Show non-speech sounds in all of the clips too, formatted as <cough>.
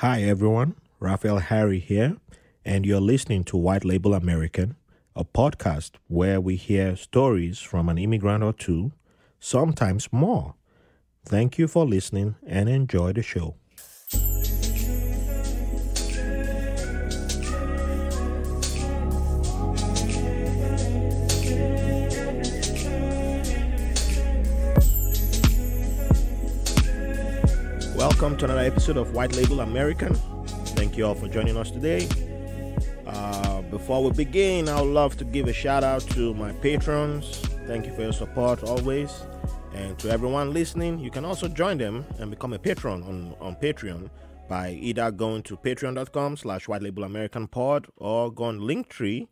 Hi, everyone. Raphael Harry here, and you're listening to White Label American, a podcast where we hear stories from an immigrant or two, sometimes more. Thank you for listening and enjoy the show. Welcome to another episode of White Label American. Thank you all for joining us today. Uh, before we begin, I would love to give a shout out to my patrons. Thank you for your support always. And to everyone listening, you can also join them and become a patron on, on Patreon by either going to patreon.com slash white label American pod or go on Linktree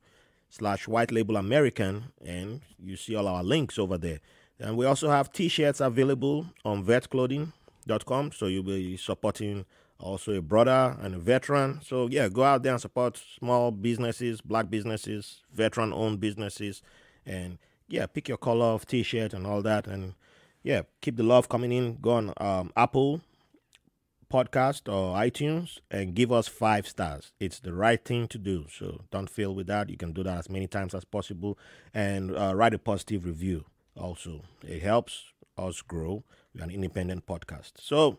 slash white label American and you see all our links over there. And we also have t-shirts available on vetclothing.com so you'll be supporting also a brother and a veteran. So yeah, go out there and support small businesses, black businesses, veteran owned businesses and yeah, pick your color of t-shirt and all that and yeah, keep the love coming in. Go on um, Apple podcast or iTunes and give us five stars. It's the right thing to do. So don't fail with that. You can do that as many times as possible and uh, write a positive review also. It helps us grow. An independent podcast. So,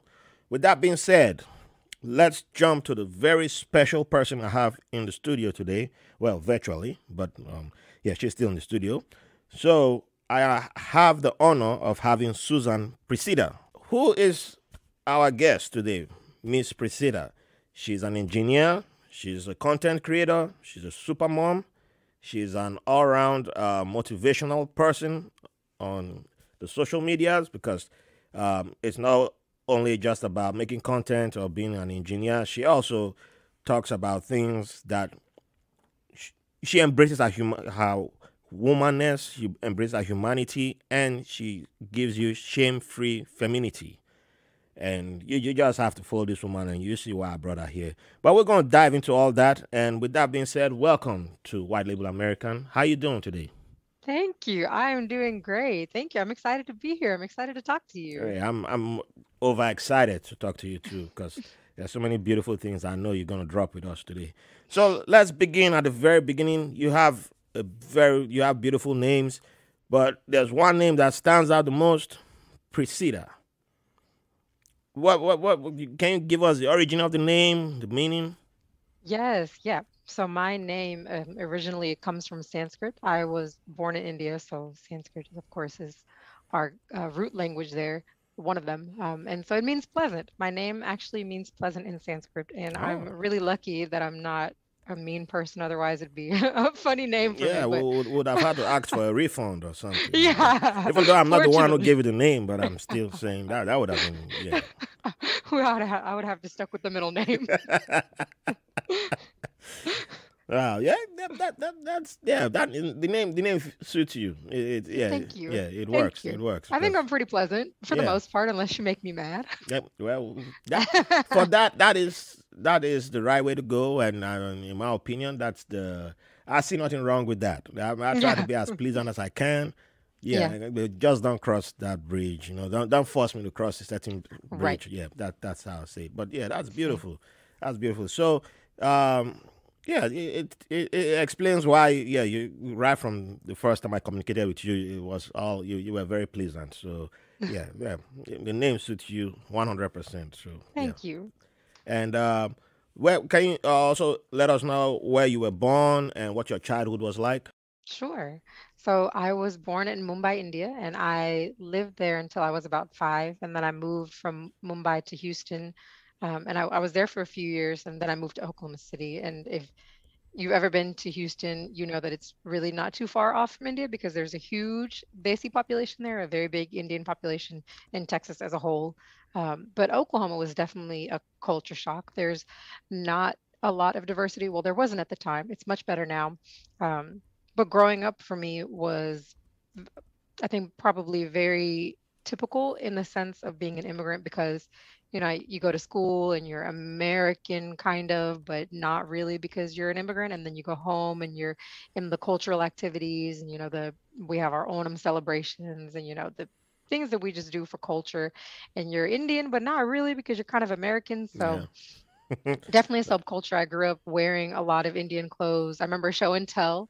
with that being said, let's jump to the very special person I have in the studio today. Well, virtually, but um, yeah, she's still in the studio. So, I have the honor of having Susan Preseta, who is our guest today, Miss Preseta. She's an engineer, she's a content creator, she's a super mom, she's an all round uh, motivational person on the social medias because um, it's not only just about making content or being an engineer. She also talks about things that she, she embraces her, hum- her womanness, she embraces her humanity, and she gives you shame-free femininity. And you, you just have to follow this woman and you see why I brought her here. But we're going to dive into all that. And with that being said, welcome to White Label American. How you doing today? Thank you. I am doing great. Thank you. I'm excited to be here. I'm excited to talk to you. Hey, I'm I'm overexcited to talk to you too because there's so many beautiful things I know you're gonna drop with us today. So let's begin at the very beginning. You have a very you have beautiful names, but there's one name that stands out the most, Preseta. What what what can you give us the origin of the name, the meaning? Yes, yeah. So my name um, originally comes from Sanskrit. I was born in India, so Sanskrit, of course, is our uh, root language there, one of them. Um, and so it means pleasant. My name actually means pleasant in Sanskrit, and I'm Oh, really lucky that I'm not a mean person. Otherwise, it'd be <laughs> a funny name for me. yeah. We would, would have had to ask for a refund or something. Yeah, <laughs> Even though I'm not the one who gave you the name, but I'm still <laughs> saying that that would have been yeah. we ought to ha- I would have to stuck with the middle name. Wow, yeah, that, that, that that's yeah, that the name the name suits you. It, it yeah, Thank you. yeah, it works. It works. I think I'm pretty pleasant for the most part, unless you make me mad. <laughs> yeah, well, <laughs> that for that that is that is the right way to go, and uh, in my opinion, that's the I see nothing wrong with that. I, I try to be as pleasant as I can. Yeah, but just don't cross that bridge. You know, don't don't force me to cross a certain bridge. Right. Yeah, that that's how I say it. But yeah, that's beautiful. That's beautiful. So, um, yeah, it, it it explains why. Yeah, you right from the first time I communicated with you, it was all you. You were very pleasant. So <laughs> yeah, yeah, the name suits you one hundred percent. So yeah, Thank you. and um, where can you uh, also let us know where you were born and what your childhood was like? Sure. So I was born in Mumbai, India, and I lived there until I was about five. And then I moved from Mumbai to Houston. Um, and I, I was there for a few years, and then I moved to Oklahoma City. And if you've ever been to Houston, you know that it's really not too far off from India because there's a huge Desi population there, a very big Indian population in Texas as a whole. Um, but Oklahoma was definitely a culture shock. There's not a lot of diversity. Well, there wasn't at the time. It's much better now. Um, but growing up for me was, I think, probably very typical in the sense of being an immigrant because you know you go to school and you're american kind of but not really because you're an immigrant and then you go home and you're in the cultural activities and you know the we have our onam celebrations and you know the things that we just do for culture and you're indian but not really because you're kind of american so Yeah. <laughs> definitely a subculture. I grew up wearing a lot of Indian clothes. I remember show and tell.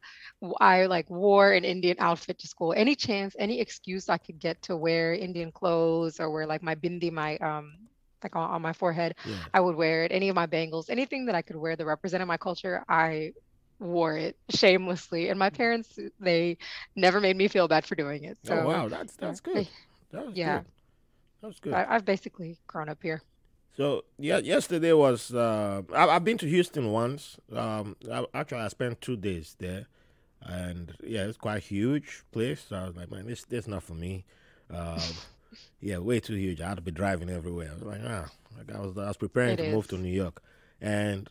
I like wore an Indian outfit to school. Any chance, any excuse I could get to wear Indian clothes or wear like my bindi, my um like on, on my forehead, Yeah. I would wear it. Any of my bangles, anything that I could wear that represented my culture, I wore it shamelessly. And my parents, they never made me feel bad for doing it. So oh wow, that's that's good. That yeah, good. That was good. I, I've basically grown up here. So yeah, yesterday was uh, I, I've been to Houston once. Um, I, actually, I spent two days there, and yeah, it's quite a huge place. So I was like, man, this this not for me. Um, yeah, way too huge. I had to be driving everywhere. I was like, ah, like I was I was preparing It to move to New York, and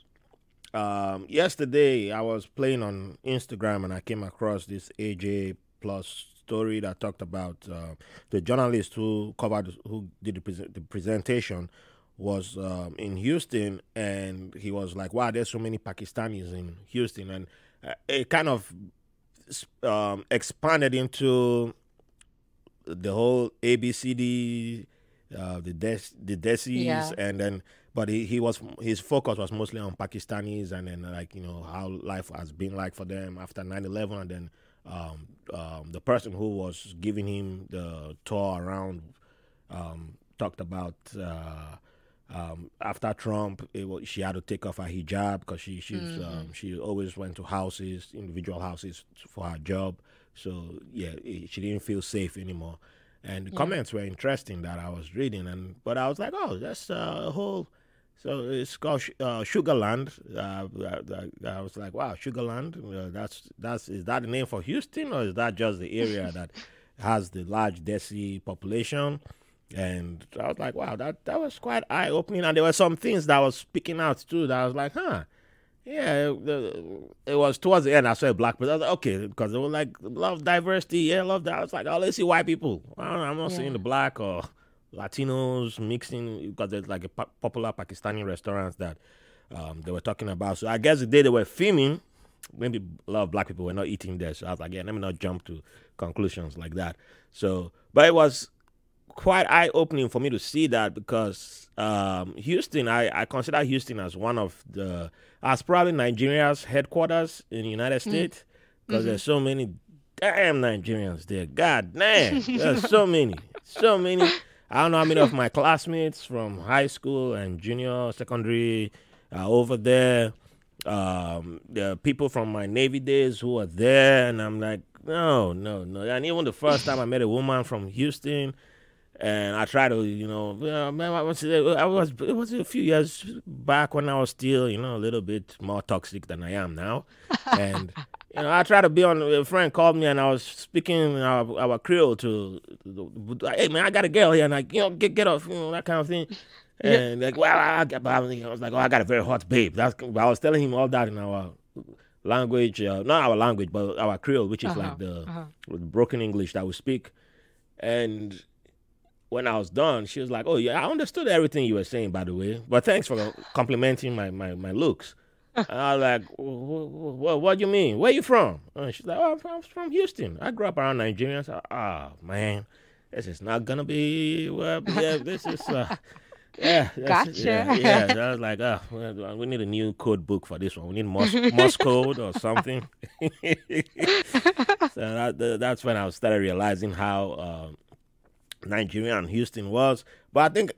um, yesterday I was playing on Instagram and I came across this AJ Plus story that talked about uh, the journalist who covered who did the, present, the presentation was um, in Houston and he was like, "Wow, there's so many Pakistanis in Houston," and uh, it kind of um, expanded into the whole ABCD, uh, the des- the Desis, Yeah. and then but he, he was his focus was mostly on Pakistanis and then like you know how life has been like for them after 9-11 and then um, um, the person who was giving him the tour around um, talked about uh, um, after Trump, it was, she had to take off her hijab because she she's um, she always went to houses, individual houses for her job. So yeah, it, she didn't feel safe anymore. And the Yeah. comments were interesting that I was reading, and but I was like, oh, that's a whole. So it's called uh, Sugarland. Uh, I, I was like, wow, Sugarland. Uh, that's that's is that the name for Houston, or is that just the area <laughs> that has the large Desi population? And I was like, wow, that, that was quite eye opening. And there were some things that was speaking out too that I was like, huh. Yeah, it, the- it was towards the end. I saw a black person. I was like, okay, because they were like, love diversity. Yeah, love that. I was like, oh, let's see white people. I don't know, I'm not seeing the black or Latinos mixing because there's like a popular Pakistani restaurants that um, they were talking about. So I guess the day they were filming, maybe a lot of black people were not eating there. So I was like, yeah, let me not jump to conclusions like that. So, but it was quite eye opening for me to see that because um, Houston, I, I consider Houston as one of the, as probably Nigeria's headquarters in the United States because there's so many damn Nigerians there. God damn, there's so <laughs> many, so many. I don't know how many of my classmates from high school and junior, secondary are over there. Um, are people from my Navy days who are there, and I'm like, no, no, no. And even the first time I met a woman from Houston, and I try to, you know, well, man, I was, I was, it was a few years back when I was still, you know, a little bit more toxic than I am now, <laughs> and you know, I try to be on. A friend called me and I was speaking our, our Creole to, hey man, I got a girl here, and like, you know, get get off, you know, that kind of thing. And like, well, I, got, I was like, oh, I got a very hot babe. That's, I was telling him all that in our language, uh, not our language, but our Creole, which is Uh-huh, like the uh-huh. broken English that we speak. And when I was done, she was like, "Oh yeah, I understood everything you were saying, by the way. But thanks for complimenting my my, my looks." <laughs> and I was like, "What? What do you mean? Where you from?" And she's like, "Oh, I'm from, I'm from Houston. I grew up around Nigerians." Ah, man, this is not gonna be. Well, <laughs> yeah, this is. Uh, yeah, Gotcha. Yeah, yeah. I was like, oh, we need a new code book for this one. We need Morse, Morse code or something. <laughs> so that, that- that's when I started realizing how um, Nigeria and Houston was. But I think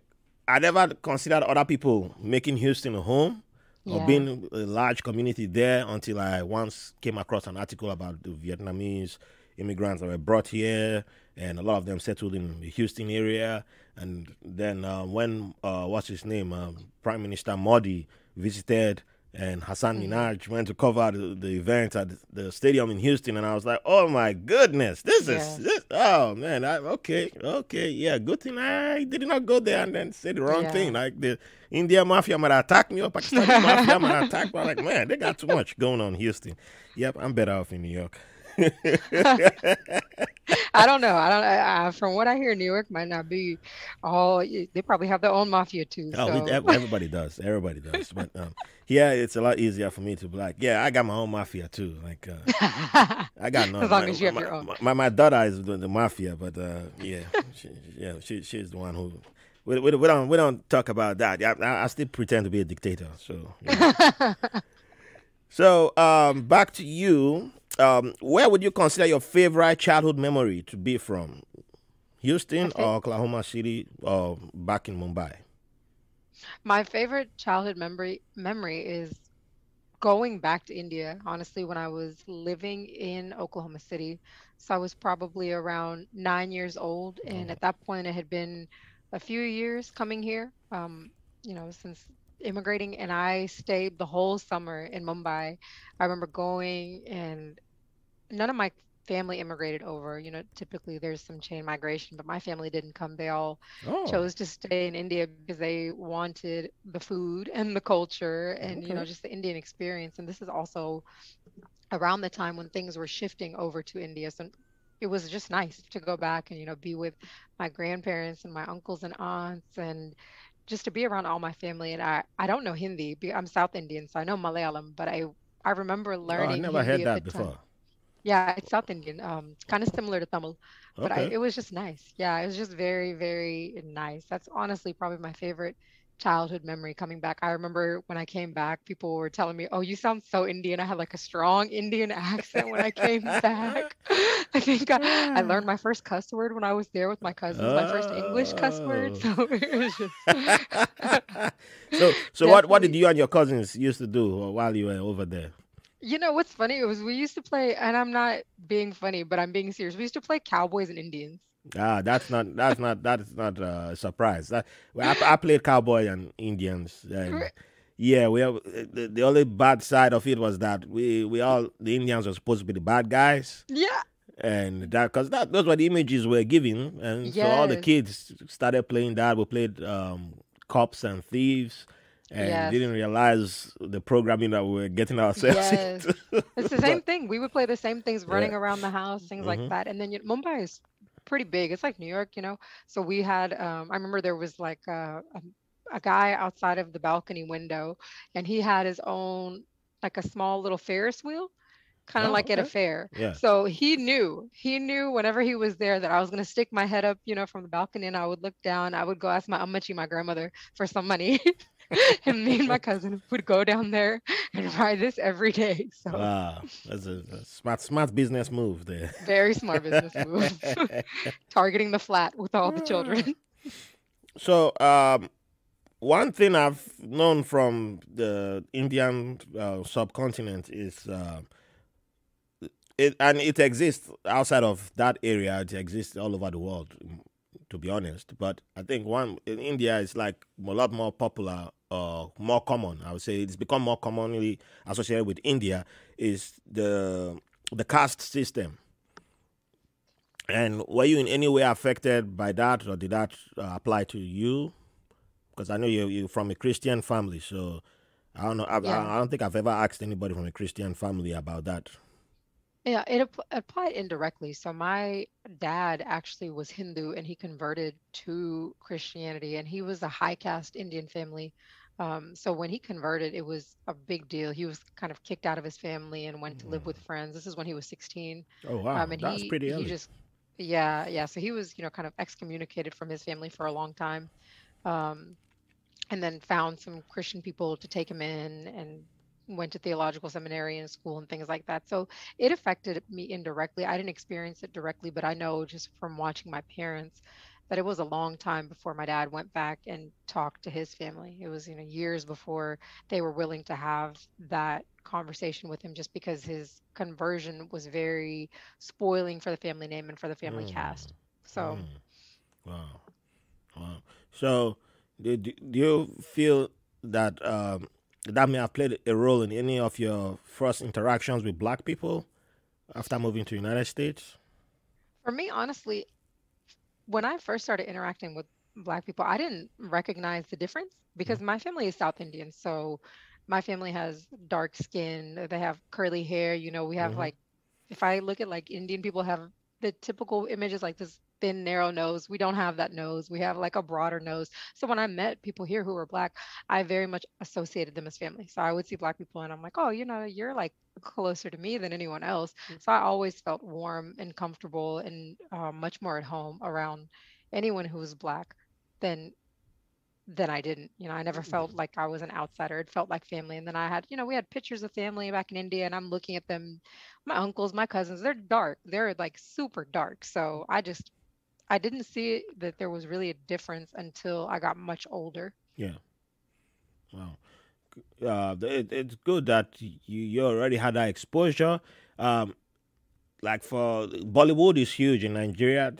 I never considered other people making Houston a home or being a large community there until I once came across an article about the Vietnamese immigrants that were brought here, and a lot of them settled in the Houston area. And then uh, when uh, what's his name, um, Prime Minister Modi visited, and Hasan mm-hmm. Minhaj went to cover the, the event at the stadium in Houston, and I was like, "Oh my goodness, this Yes. is this, oh man, I, okay, okay, yeah, good thing I did not go there and then say the wrong Yeah. thing. Like the India mafia might attack me or Pakistani mafia might <laughs> attack me. I'm like, man, they got too much going on in Houston. Yep, I'm better off in New York. <laughs> I don't know. I don't. I, I, from what I hear, New York might not be all. They probably have their own mafia too. Oh, so. we- everybody does. Everybody does. But um, yeah, it's a lot easier for me to be like, yeah, I got my own mafia too. Like, uh, <laughs> I got no. As long my, as you have my, your own. My, my daughter is the, the mafia, but uh, yeah, she, yeah, she she's the one who we, we, we don't we don't talk about that. I, I still pretend to be a dictator. So, yeah. <laughs> so um, back to you. Um, where would you consider your favorite childhood memory to be from? Houston or Oklahoma City or back in Mumbai? My favorite childhood memory memory is going back to India, honestly, when I was living in Oklahoma City. So I was probably around nine years old. And at that point, it had been a few years coming here, um, you know, since immigrating. And I stayed the whole summer in Mumbai. I remember going, and none of my family immigrated over. You know, typically there's some chain migration, but my family didn't come. They all Oh, chose to stay in India because they wanted the food and the culture and, you know, just the Indian experience. And this is also around the time when things were shifting over to India. So it was just nice to go back and, you know, be with my grandparents and my uncles and aunts and just to be around all my family. And I, I don't know Hindi. I'm South Indian, so I know Malayalam, but I I remember Oh, I learning never Hindi heard at the that time. Yeah, it's South Indian, um, kind of similar to Tamil, but I, it was just nice. Yeah, it was just very, very nice. That's honestly probably my favorite childhood memory coming back. I remember when I came back, people were telling me, "Oh, you sound so Indian." I had like a strong Indian <laughs> accent when I came <laughs> back. <laughs> I think I, I learned my first cuss word when I was there with my cousins, my first English cuss word. Oh. So just so so what what did you and your cousins used to do while you were over there? You know what's funny? It was we used to play, and I'm not being funny, but I'm being serious. We used to play cowboys and Indians. Ah, that's not that's not that's not uh, a surprise. That, I, I played cowboy and Indians, and yeah, we have, the, the only bad side of it was that we we all the Indians were supposed to be the bad guys, Yeah. and that because that those were the images we are giving, and so all the kids started playing that. We played um, cops and thieves, and Yes. didn't realize the programming that we were getting ourselves <laughs> Yes. into. It's the same but thing. We would play the same things yeah, running around the house, things like hmm that. And then you Mumbai is pretty big. It's like New York, you know. So we had um I remember there was like a, a a guy outside of the balcony window and he had his own like a small little Ferris wheel, kind of Oh, like at a fair. Yeah. So he knew, he knew whenever he was there that I was gonna stick my head up, you know, from the balcony and I would look down. I would go ask my ammachi, my grandmother, for some money. <laughs> <laughs> And me and my <laughs> cousin would go down there and ride this every day. So Wow, that's a, a smart smart business move there. very smart business <laughs> move. Targeting the flat with all the children. so, um, one thing I've known from the Indian uh, subcontinent is uh, it, and it exists outside of that area. It exists all over the world, to be honest. But I think one in India is like a lot more popular, uh, more common. I would say it's become more commonly associated with India. Is the the caste system. And were you in any way affected by that, or did that uh, apply to you? Because I know you you're from a Christian family, so I don't know. I, Yeah. I I don't think I've ever asked anybody from a Christian family about that. Yeah, it app- applied indirectly. So my dad actually was Hindu and he converted to Christianity and he was a high caste Indian family. Um, so when he converted, it was a big deal. He was kind of kicked out of his family and went to live with friends. This is when he was 16. Oh Um, wow, and that's he pretty he just yeah, yeah. So he was, you know, kind of excommunicated from his family for a long time. Um, and then found some Christian people to take him in and went to theological seminary and school and things like that. So it affected me indirectly. I didn't experience it directly, but I know just from watching my parents that it was a long time before my dad went back and talked to his family. It was, you know, years before they were willing to have that conversation with him just because his conversion was very spoiling for the family name and for the family Mm, caste. So, mm, wow, wow. So, do, do you feel that um, that may have played a role in any of your first interactions with Black people after moving to the United States? for me, honestly, when I first started interacting with Black people, I didn't recognize the difference because my family is South Indian. So my family has dark skin, they have curly hair. You know, we have Mm-hmm. like, if I look at like Indian people have the typical images like this thin, narrow nose. We don't have that nose. We have like a broader nose. So when I met people here who were Black, I very much associated them as family. So I would see Black people and I'm like, oh, you know, you're like closer to me than anyone else. So I always felt warm and comfortable and uh, much more at home around anyone who was Black than then I didn't. You know, I never felt Mhm. like I was an outsider. It felt like family. And then I had, you know, we had pictures of family back in India, and I'm looking at them, my uncles, my cousins. They're dark. They're like super dark. So I just I didn't see that there was really a difference until I got much older. Yeah. Wow. Uh, it, it's good that you you already had that exposure. Um, like for Bollywood is huge in Nigeria.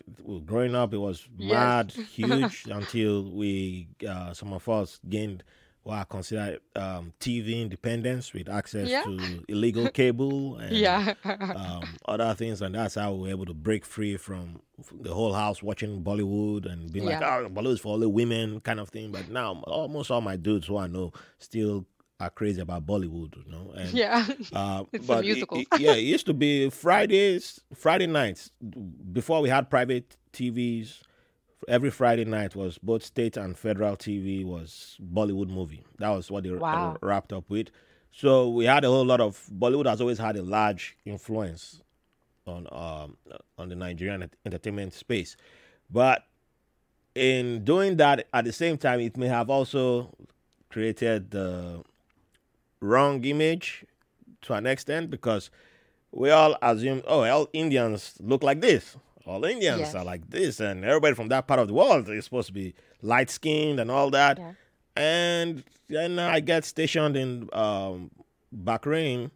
Growing up, it was Yes. mad <laughs> huge until we uh, some of us gained what I consider um, TV independence with access Yeah. to illegal cable <laughs> and Yeah. um, other things, and that's how we were able to break free from the whole house watching Bollywood and being like, "Oh, Bollywood is for only women," kind of thing. But now, almost all my dudes who I know still are crazy about Bollywood, you know. And Yeah. uh, <laughs> It's but it, musicals. it- yeah, it <laughs> used to be Fridays, Friday nights before we had private TVs. Every Friday night was both state and federal TV was Bollywood movie. That was what they Wow. wrapped up with. So we had a whole lot of Bollywood has always had a large influence on um on the Nigerian entertainment space, but in doing that at the same time, it may have also created the wrong image to an extent because we all assume, oh, all Indians look like this. All Indians are like this, and everybody from that part of the world is supposed to be light skinned and all that. Yeah. And then I get stationed in um, Bahrain,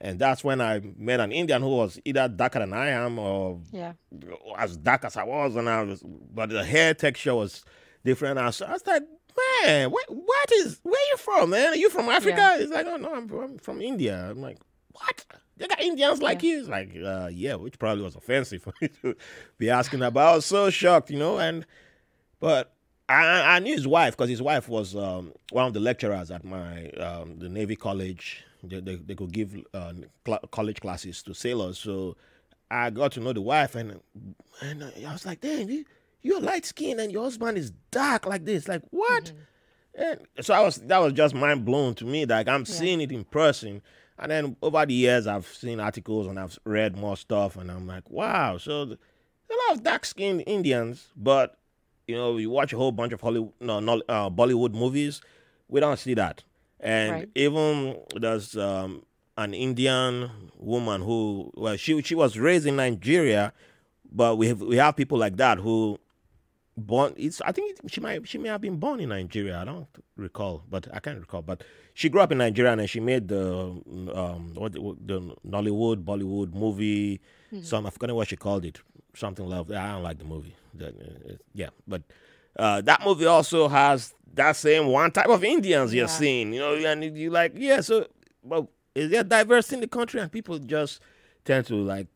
and that's when I met an Indian who was either darker than I am or Yeah. as dark as I was, and I was, but the hair texture was different. I was, I was like, man, what, what is, where you from, man? Are you from Africa? Yeah. He's like, oh no, I'm, I'm from India. I'm like, what? They got Indians like you? He's like, uh, yeah, which probably was offensive for me to be asking about. I was so shocked, you know, and but I, I knew his wife because his wife was um, one of the lecturers at my um, the Navy College. They, they, they could give uh, cl- college classes to sailors, so I got to know the wife, and and I was like, damn, you you're light skinned and your husband is dark like this. Like what? And so I was that was just mind blown to me. Like I'm Yeah. seeing it in person. And then over the years, I've seen articles and I've read more stuff, and I'm like, wow. So a lot of dark skinned Indians, but you know, you watch a whole bunch of Hollywood, no, no uh, Bollywood movies, we don't see that. And Right. even there's um, an Indian woman who, well, she she was raised in Nigeria, but we have we have people like that who born it's i think it, she might she may have been born in nigeria i don't recall but i can't recall but she grew up in nigeria and she made the um what the, the nollywood bollywood movie some i forgot what she called it something love i don't like the movie That, uh, yeah but uh that movie also has that same one type of indians you're Yeah. seeing you know and you like yeah so well is there diversity in the country and people just tend to like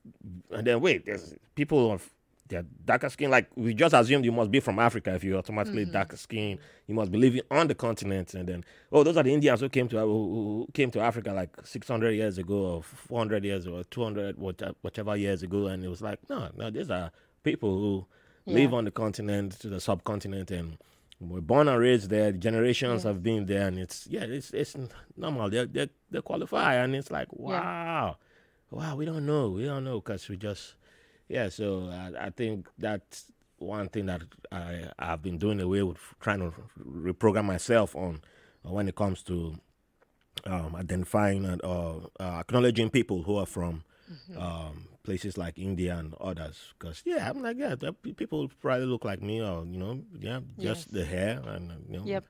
and then wait there's people of they're darker skin. Like we just assumed you must be from Africa if you're automatically mm-hmm. darker skin. You must be living on the continent, and then oh, those are the Indians who came to who, came to Africa like 600 years ago, or 400 years, or 200 whatever years ago, and it was like no, no, these are people who live on the continent to the subcontinent and were born and raised there. Generations Yeah. have been there, and it's yeah, it's it's normal. They they they qualify, and it's like wow, wow. We don't know, we don't know because we just yeah, so I, I think that's one thing that I I've been doing away with trying to reprogram myself on uh, when it comes to um, identifying and uh, uh, acknowledging people who are from um, places like India and others. Because yeah, I'm like yeah, people probably look like me, or you know, yeah, just Yes. the hair and you know. Yep.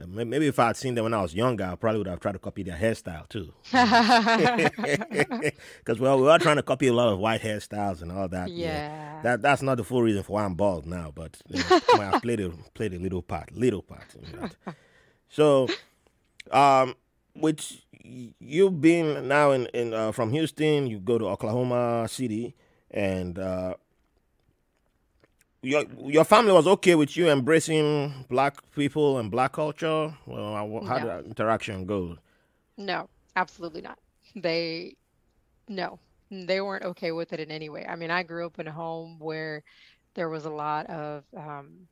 Uh, may- Maybe if I had seen them when I was younger, I probably would have tried to copy their hairstyle too. <laughs> <laughs> Because well, we are trying to copy a lot of white hairstyles and all that. you know. yeah. That that's not the full reason for why I'm bald now, but you know, I played a <laughs> played a little part, little part in that. So, um, which you've been now in in uh, from Houston, you go to Oklahoma City, and uh, your your family was okay with you embracing black people and black culture. Well, how how did No. that interaction go? No, absolutely not. They, no, they weren't okay with it in any way. I mean, I grew up in a home where there was a lot of um,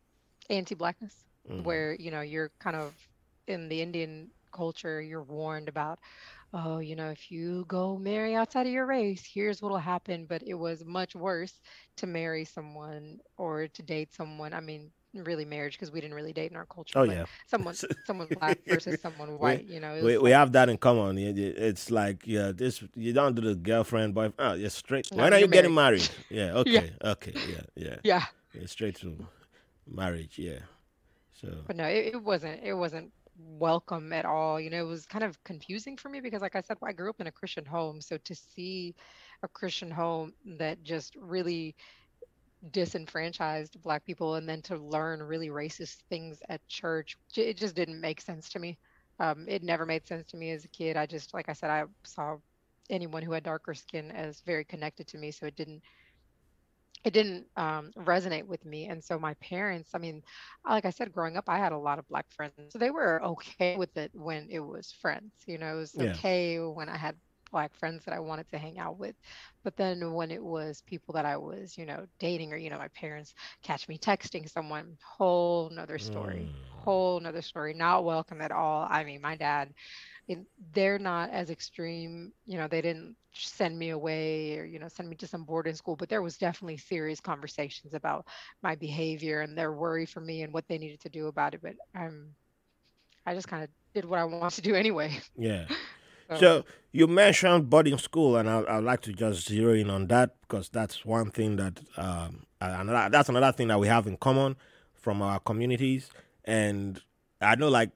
anti-blackness, Mhm. where, you know, you're kind of in the Indian culture, you're warned about, oh, you know, if you go marry outside of your race, here's what'll happen. But it was much worse to marry someone or to date someone. I mean, really marriage because we didn't really date in our culture. Oh yeah. someone <laughs> someone black versus someone white. You know, We, was we have that in common. It- it- It's like yeah, this you don't do the girlfriend boy. Oh, you're straight. No, when are you you're getting married? <laughs> Yeah. Okay. Yeah. Okay. Yeah. Yeah. yeah, yeah. Straight to marriage. Yeah. So but no, it, it wasn't. It wasn't welcome at all. You know, it was kind of confusing for me because, like I said, I grew up in a Christian home, so to see a Christian home that just really disenfranchised black people and then to learn really racist things at church it just didn't make sense to me um, it never made sense to me as a kid i just like i said i saw anyone who had darker skin as very connected to me so it didn't it didn't um, resonate with me and so my parents i mean like i said growing up i had a lot of black friends so they were okay with it when it was friends you know it was Yeah. okay when i had black friends that i wanted to hang out with but then when it was people that i was you know dating or you know my parents catch me texting someone whole nother story Mm. whole nother story not welcome at all i mean my dad they're not as extreme you know they didn't send me away or you know send me to some boarding school but there was definitely serious conversations about my behavior and their worry for me and what they needed to do about it but I'm, i just kind of did what i wanted to do anyway yeah. <laughs> so, So you mentioned boarding school, and I, I'd like to just zero in on that because that's one thing that um, another, that's another thing that we have in common from our communities. And I know, like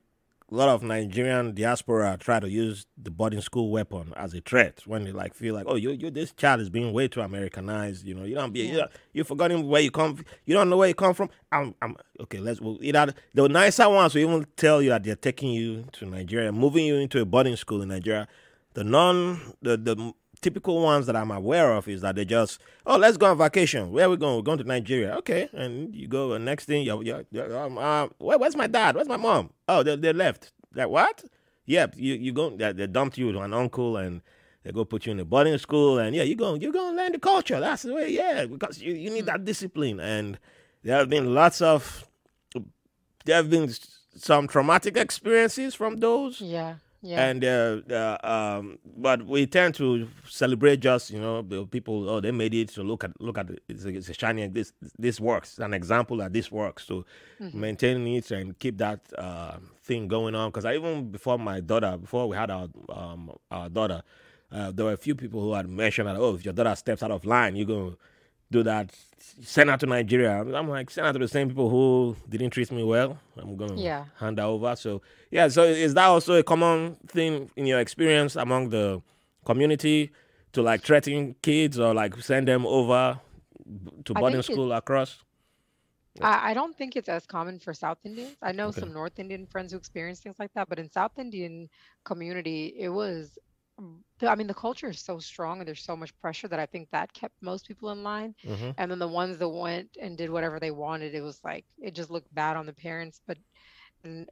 a lot of Nigerian diaspora try to use the boarding school weapon as a threat when they like feel like, oh, you, you this child is being way too Americanized. You know, you don't be, you Yeah. don't, you've forgotten where you come. You don't know where you come from. I'm, I'm okay. Let's. Well, either the nicer ones will even tell you that they're taking you to Nigeria, moving you into a boarding school in Nigeria. The non, the the typical ones that I'm aware of is that they just, oh, let's go on vacation. Where are we going? We're going to Nigeria. Okay, and you go. And next thing, you're, you're, you're, um, uh, where, where's my dad? Where's my mom? Oh, they they left. Like what? Yep, you you go. They, they dumped you to an uncle and. They go put you in a boarding school, and yeah, you go you go and learn the culture. That's the way, yeah, because you, you need that discipline. And there have been lots of there have been some traumatic experiences from those yeah yeah and uh, uh, um, but we tend to celebrate just you know the people oh they made it so look at look at it. it's a, it's a shiny this this works It's an example that this works so Mm-hmm. maintaining it and keep that uh, thing going on because I even before my daughter before we had our um, our daughter uh, there were a few people who had mentioned that oh if your daughter steps out of line you're gonna do that send her to Nigeria I'm like send her to the same people who didn't treat me well I'm gonna Yeah. hand that over so yeah so is that also a common thing in your experience among the community to like threaten kids or like send them over to boarding school across I, I don't think it's as common for South Indians. I know Okay. some North Indian friends who experience things like that, but in South Indian community, it was. Mm, I mean, the culture is so strong and there's so much pressure that I think that kept most people in line. hmm And then the ones that went and did whatever they wanted, it was like it just looked bad on the parents. But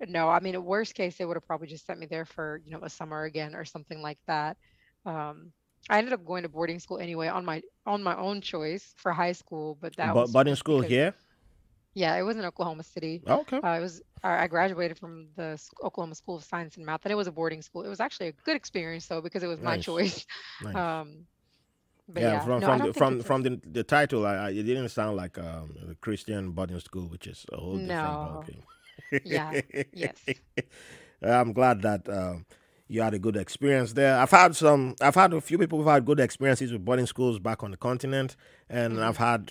no, I mean, at worst case, they would have probably just sent me there for you know a summer again or something like that. Um, I ended up going to boarding school anyway on my on my own choice for high school, but that Bo- was boarding school here yeah, it was in Oklahoma City. Okay Uh, it was I I graduated from the Oklahoma School of Science and Math, and it was a boarding school. It was actually a good experience though because it was my Nice. choice. Nice. <laughs> Um, but yeah, yeah, from no, from the, from from the, the title, I, I, it didn't sound like um, a Christian boarding school, which is a whole different No. ballgame. Yeah, yes. <laughs> I'm glad that um, you had a good experience there. I've had some. I've had a few people who've had good experiences with boarding schools back on the continent, and Mhm. I've had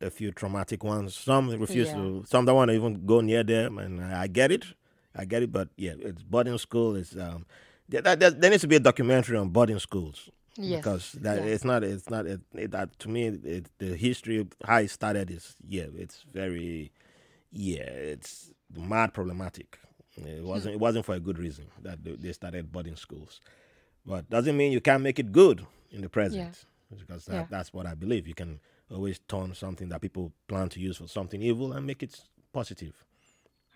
a few traumatic ones. Some refuse Yeah. to. Some don't want to even go near them, and I get it. I get it, but yeah, it's boarding school. Is um, there, there, there needs to be a documentary on boarding schools yes, because that yeah. it's not it's not it, it, that to me it, the history of how it started is yeah it's very yeah it's mad problematic it wasn't it wasn't for a good reason that they- started boarding schools but doesn't mean you can't make it good in the present because that, Yeah. that's what I believe you can always turn something that people plan to use for something evil and make it positive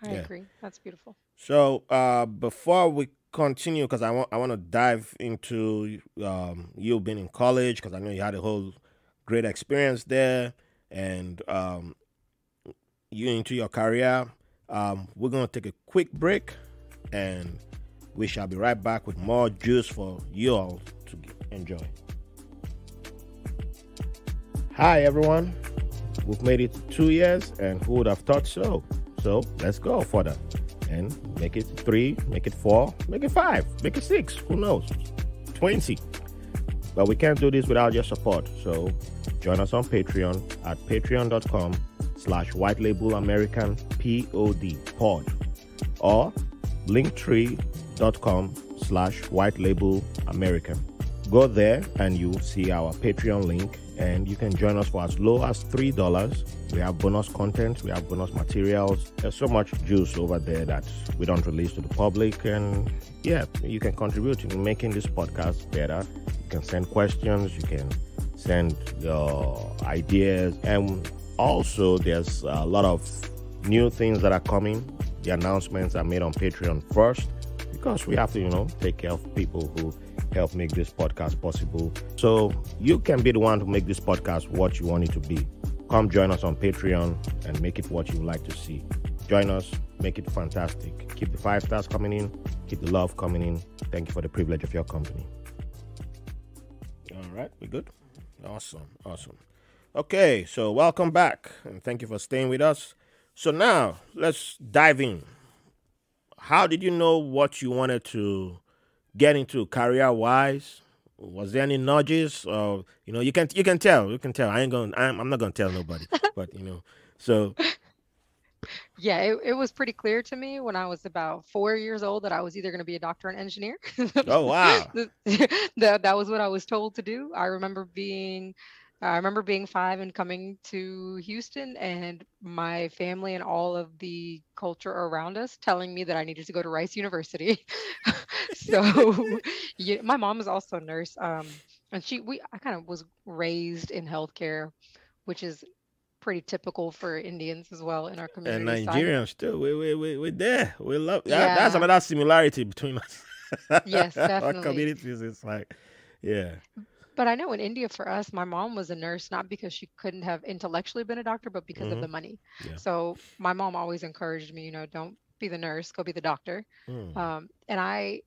I yeah. agree. That's beautiful. so uh, before we continue, because I want I want to dive into um, you being in college, because I know you had a whole great experience there, and um, you into your career. Um, we're gonna take a quick break, and we shall be right back with more juice for you all to enjoy. Hi everyone. We've made it two years, and who would have thought so? So let's go for that and make it three, make it four, make it five, make it six. Who knows? 20. But we can't do this without your support. So join us on Patreon at patreon.com slash white label American pod pod or linktree.com slash white label American. Go there and you'll see our Patreon link and you can join us for as low as $3. We have bonus content, we have bonus materials. There's so much juice over there that we don't release to the public. And yeah, you can contribute in making this podcast better. You can send questions, you can send your ideas. And also, there's a lot of new things that are coming. The announcements are made on Patreon first because we have to, you know, take care of people who help make this podcast possible. So you can be the one to make this podcast what you want it to be. Come join us on Patreon and make it what you would like to see. Join us, make it fantastic. Keep the five stars coming in, keep the love coming in. Thank you for the privilege of your company. All right, we're good? Awesome, awesome. Okay, so welcome back and thank you for staying with us. So now let's dive in. How did you know what you wanted to get into career wise? Was there any nudges? Or you know, you can you can tell, you can tell. I ain't gonna, I'm, I'm not gonna tell nobody, <laughs> but you know, so. Yeah, it, it was pretty clear to me when I was about four years old that I was either going to be a doctor and engineer. <laughs> oh wow! <laughs> that that was what I was told to do. I remember being I remember being five and coming to Houston, and my family and all of the culture around us telling me that I needed to go to Rice University. <laughs> so, <laughs> yeah, my mom is also a nurse, um, and she we I kind of was raised in healthcare, which is pretty typical for Indians as well in our community. And Nigerians too. We we we we there. We love yeah. that, that's another similarity between us. yes, <laughs> definitely. our communities is like, yeah. But I know in India, for us, my mom was a nurse, not because she couldn't have intellectually been a doctor, but because mm-hmm. of the money. Yeah. So my mom always encouraged me, you know, don't be the nurse, go be the doctor. Mm. Um, and I,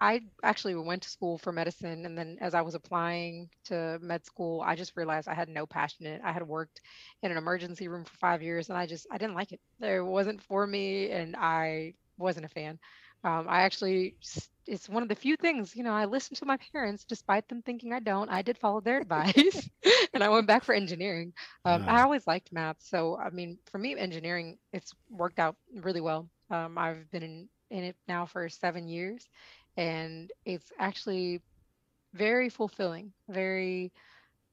I actually went to school for medicine, and then as I was applying to med school, I just realized I had no passion in it. I had worked in an emergency room for five years, and I just I didn't like it. It wasn't for me, and I wasn't a fan. Um, I actually, it's one of the few things, you know, I listened to my parents despite them thinking I don't. I did follow their advice <laughs> and I went back for engineering. Um, I always liked math. So, I mean, for me, engineering, it's worked out really well. Um, I've been in, in it now for seven years and it's actually very fulfilling, very,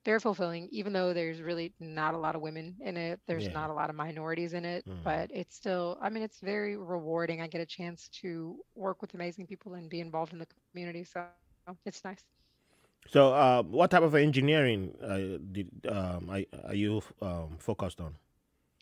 very fulfilling, even though there's really not a lot of women in it. There's yeah. not a lot of minorities in it, mm. but it's still, I mean, it's very rewarding. I get a chance to work with amazing people and be involved in the community. So it's nice. So, uh, what type of engineering uh, did, um, are, are, you um, focused on?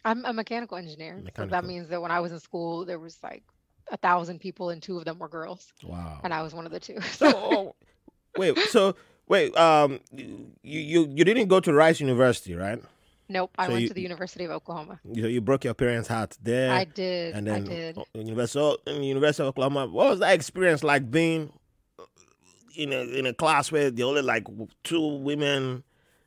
I'm a mechanical engineer. Mechanical. So that means that when I was in school, there was like a thousand people and two of them were girls. Wow. And I was one of the two. <laughs> So, oh, <laughs> wait, so Wait, um, you you you didn't go to Rice University, right? Nope, I so went you, to the University of Oklahoma. You you broke your parents' heart there. I did. And then I did. University University of Oklahoma. What was that experience like being in a in a class where the only like two women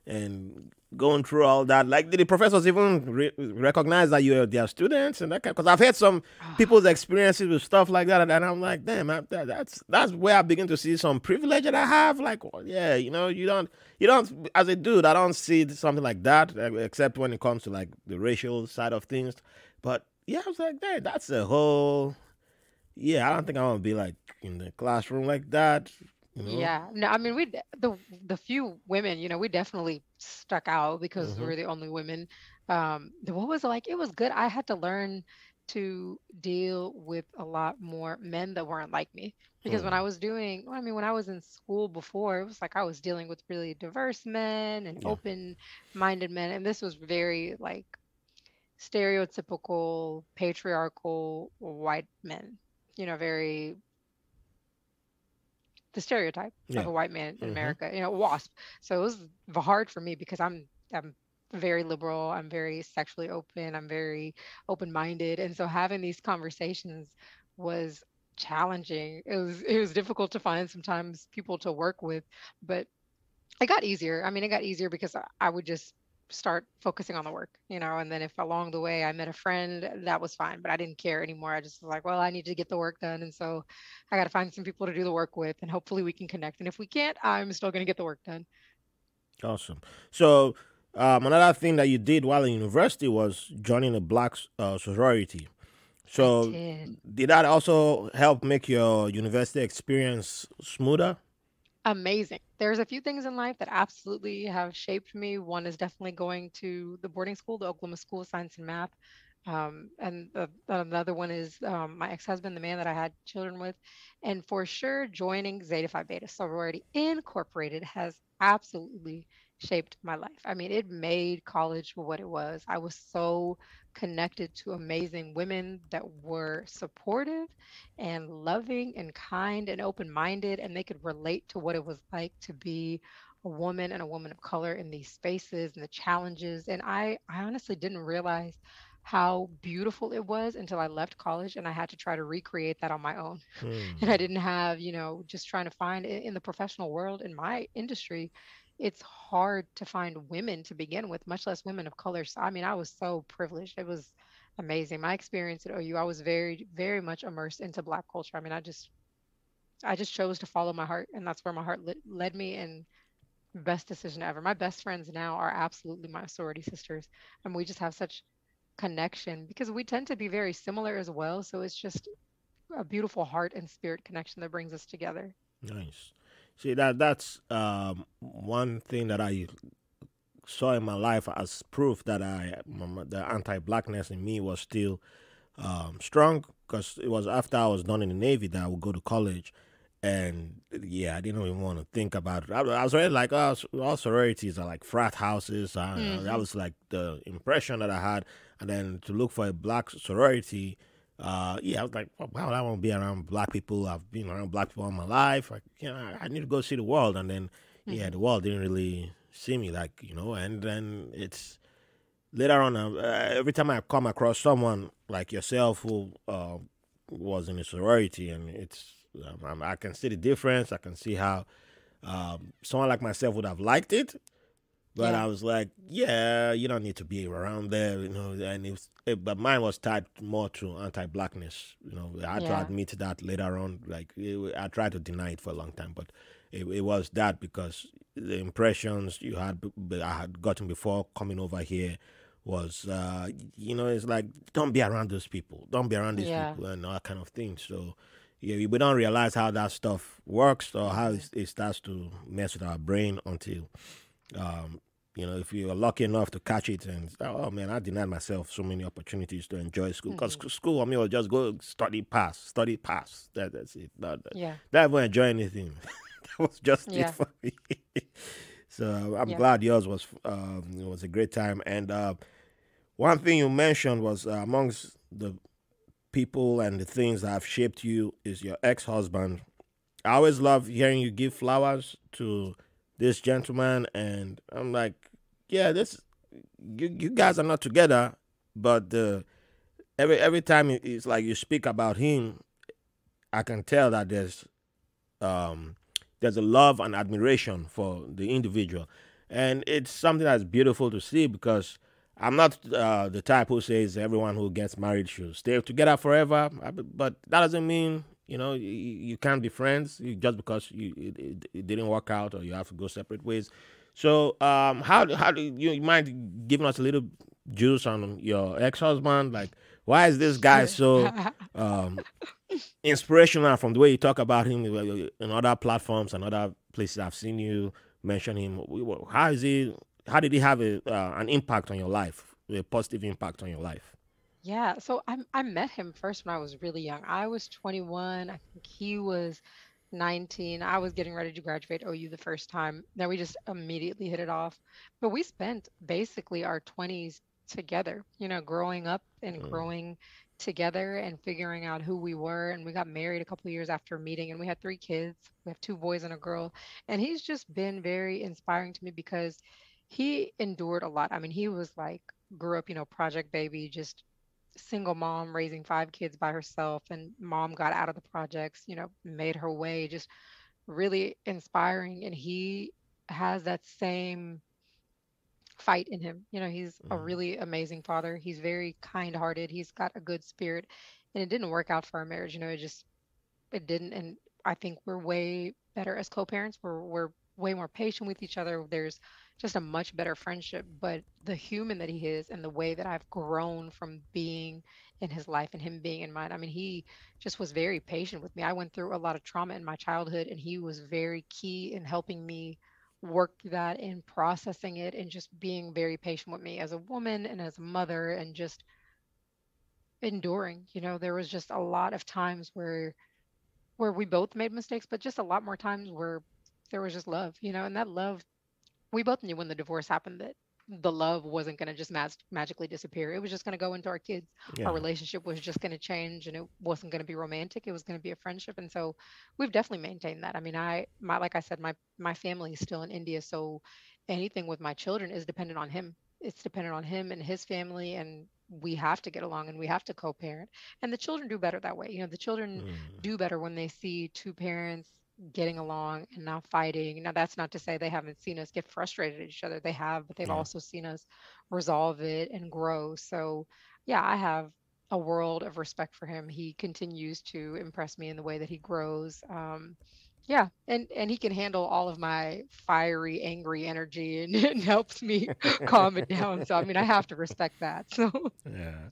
and going through all that? Like, did the professors even re- recognize that you're their students and that? Kind? Because I've had some ah. people's experiences with stuff like that, and I'm like, damn, I, that, that's that's where I begin to see some privilege that I have. Like, well, yeah, you know, you don't, you don't, as a dude, I don't see something like that, except when it comes to like the racial side of things. But yeah, I was like, damn, that's a whole. Yeah, I don't think I want to be like in the classroom like that. You know? Yeah, no, I mean, we the the few women, you know, we definitely stuck out because mm-hmm. we are the only women. Um, what was it like? It was good. I had to learn to deal with a lot more men that weren't like me because when hmm. I was doing, I mean, when I was in school before, it was like I was dealing with really diverse men and yeah. open-minded men, and this was very like stereotypical patriarchal white men. You know, very the stereotype yeah. of a white man in mm-hmm. America, you know, WASP. So it was hard for me because I'm I'm very liberal, I'm very sexually open, I'm very open-minded, and so having these conversations was challenging. It was it was difficult to find sometimes people to work with, but it got easier. I mean, it got easier because I would just start focusing on the work, you know. And then if along the way I met a friend, that was fine, but I didn't care anymore. I just was like, well, I need to get the work done. And so I got to find some people to do the work with, and hopefully we can connect. And if we can't, I'm still going to get the work done. Awesome. So, um, another thing that you did while in university was joining a black uh, sorority. So, did. did that also help make your university experience smoother? Amazing. There's a few things in life that absolutely have shaped me. One is definitely going to the boarding school, the Oklahoma School of Science and Math. Um, and the, another one is um, my ex-husband, the man that I had children with. And for sure, joining Zeta Phi Beta Sorority Incorporated has absolutely shaped my life. I mean, it made college what it was. I was so connected to amazing women that were supportive and loving and kind and open minded, and they could relate to what it was like to be a woman and a woman of color in these spaces and the challenges. And I, I honestly didn't realize how beautiful it was until I left college and I had to try to recreate that on my own. Hmm. <laughs> And I didn't have, you know, just trying to find in the professional world, in my industry, it's hard to find women to begin with, much less women of color. So, I mean, I was so privileged. It was amazing. My experience at OU, I was very, very much immersed into Black culture. I mean, I just, I just chose to follow my heart, and that's where my heart led, led me. And best decision ever. My best friends now are absolutely my sorority sisters, and we just have such connection because we tend to be very similar as well. So it's just a beautiful heart and spirit connection that brings us together. Nice. See that that's um, one thing that I saw in my life as proof that I the anti-blackness in me was still um, strong because it was after I was done in the Navy that I would go to college. And yeah, I didn't even want to think about it. I, I was already like, oh, all sororities are like frat houses. I don't know. That hmm was like the impression that I had. And then to look for a black sorority, uh, yeah, I was like, "Wow, I want to be around black people. I've been around black people all my life. Like, you know, I need to go see the world. And then, yeah, hmm the world didn't really see me like, you know, and then it's later on, uh, every time I come across someone like yourself who uh, was in a sorority, and it's um, I can see the difference. I can see how um, someone like myself would have liked it, but Yeah. I was like, yeah, you don't need to be around there, you know. And it, was, it but mine was tied more to anti-blackness. You know, I had to admit that later on. Like it, I tried to deny it for a long time, but it, it was that because the impressions you had, I had gotten before coming over here was, uh, you know, it's like don't be around those people, don't be around these Yeah. people, and all that kind of thing. So. Yeah, we don't realize how that stuff works or how it, it starts to mess with our brain until um, you know, if you're lucky enough to catch it and oh man, I denied myself so many opportunities to enjoy school because hmm school, I mean, was just go study, pass, study, pass. That, that's it. Not, that, Yeah. not even enjoy anything. <laughs> that was just it for me. <laughs> so I'm Yeah. glad yours was um, it was a great time. And uh, one thing you mentioned was uh, amongst the people and the things that have shaped you is your ex-husband. I always love hearing you give flowers to this gentleman, and I'm like, yeah, this you you guys are not together, but the every every time it's like you speak about him, I can tell that there's um there's a love and admiration for the individual, and it's something that's beautiful to see because. I'm not uh, the type who says everyone who gets married should stay together forever, but that doesn't mean you know you, you can't be friends just because you it, it, didn't work out or you have to go separate ways. So um, how do- how do you, you mind giving us a little juice on your ex husband? Like, why is this guy so <laughs> um, inspirational from the way you talk about him in other platforms and other places? I've seen you mention him. How is he? How did he have a, uh, an impact on your life? A positive impact on your life? Yeah, so I I met him first when I was really young. I was 21. I think he was 19. I was getting ready to graduate OU the first time. Now we just immediately hit it off. But we spent basically our 20s together, you know, growing up and Mm, growing together and figuring out who we were. And we got married a couple of years after meeting, and we had three kids. We have two boys and a girl. And he's just been very inspiring to me because he endured a lot. I mean, he was like, grew up, you know, project baby, just single mom raising five kids by herself and mom got out of the projects you know made her way just really inspiring and he has that same fight in him. You know, he's a Mm. really amazing father. He's very kind-hearted. He's got a good spirit, and it didn't work out for our marriage. You know, it just it didn't. And I think we're way better as co-parents. We're we're way more patient with each other. There's just a much better friendship. But the human that he is, and the way that I've grown from being in his life and him being in mine. I mean, he just was very patient with me. I went through a lot of trauma in my childhood, and he was very key in helping me work that and processing it and just being very patient with me as a woman and as a mother and just enduring. You know, there was just a lot of times where where we both made mistakes, but just a lot more times where there was just love, you know, and that love we both knew when the divorce happened that the love wasn't going to just mag- magically disappear. It was just going to go into our kids. Our relationship was just going to change and it wasn't going to be romantic. It was going to be a friendship. And so we've definitely maintained that. I mean, I, my, like I said, my, my family is still in India. So anything with my children is dependent on him. It's dependent on him and his family. And we have to get along and we have to co parent. And the children do better that way. You know, the children Mm. do better when they see two parents getting along and not fighting. Now, that's not to say they haven't seen us get frustrated at each other. They have, but they've Yeah. also seen us resolve it and grow. So, yeah, I have a world of respect for him. He continues to impress me in the way that he grows. Um, yeah, and and he can handle all of my fiery, angry energy and, <laughs> and helps me <laughs> calm it down. So, I mean, I have to respect that. So, Yeah.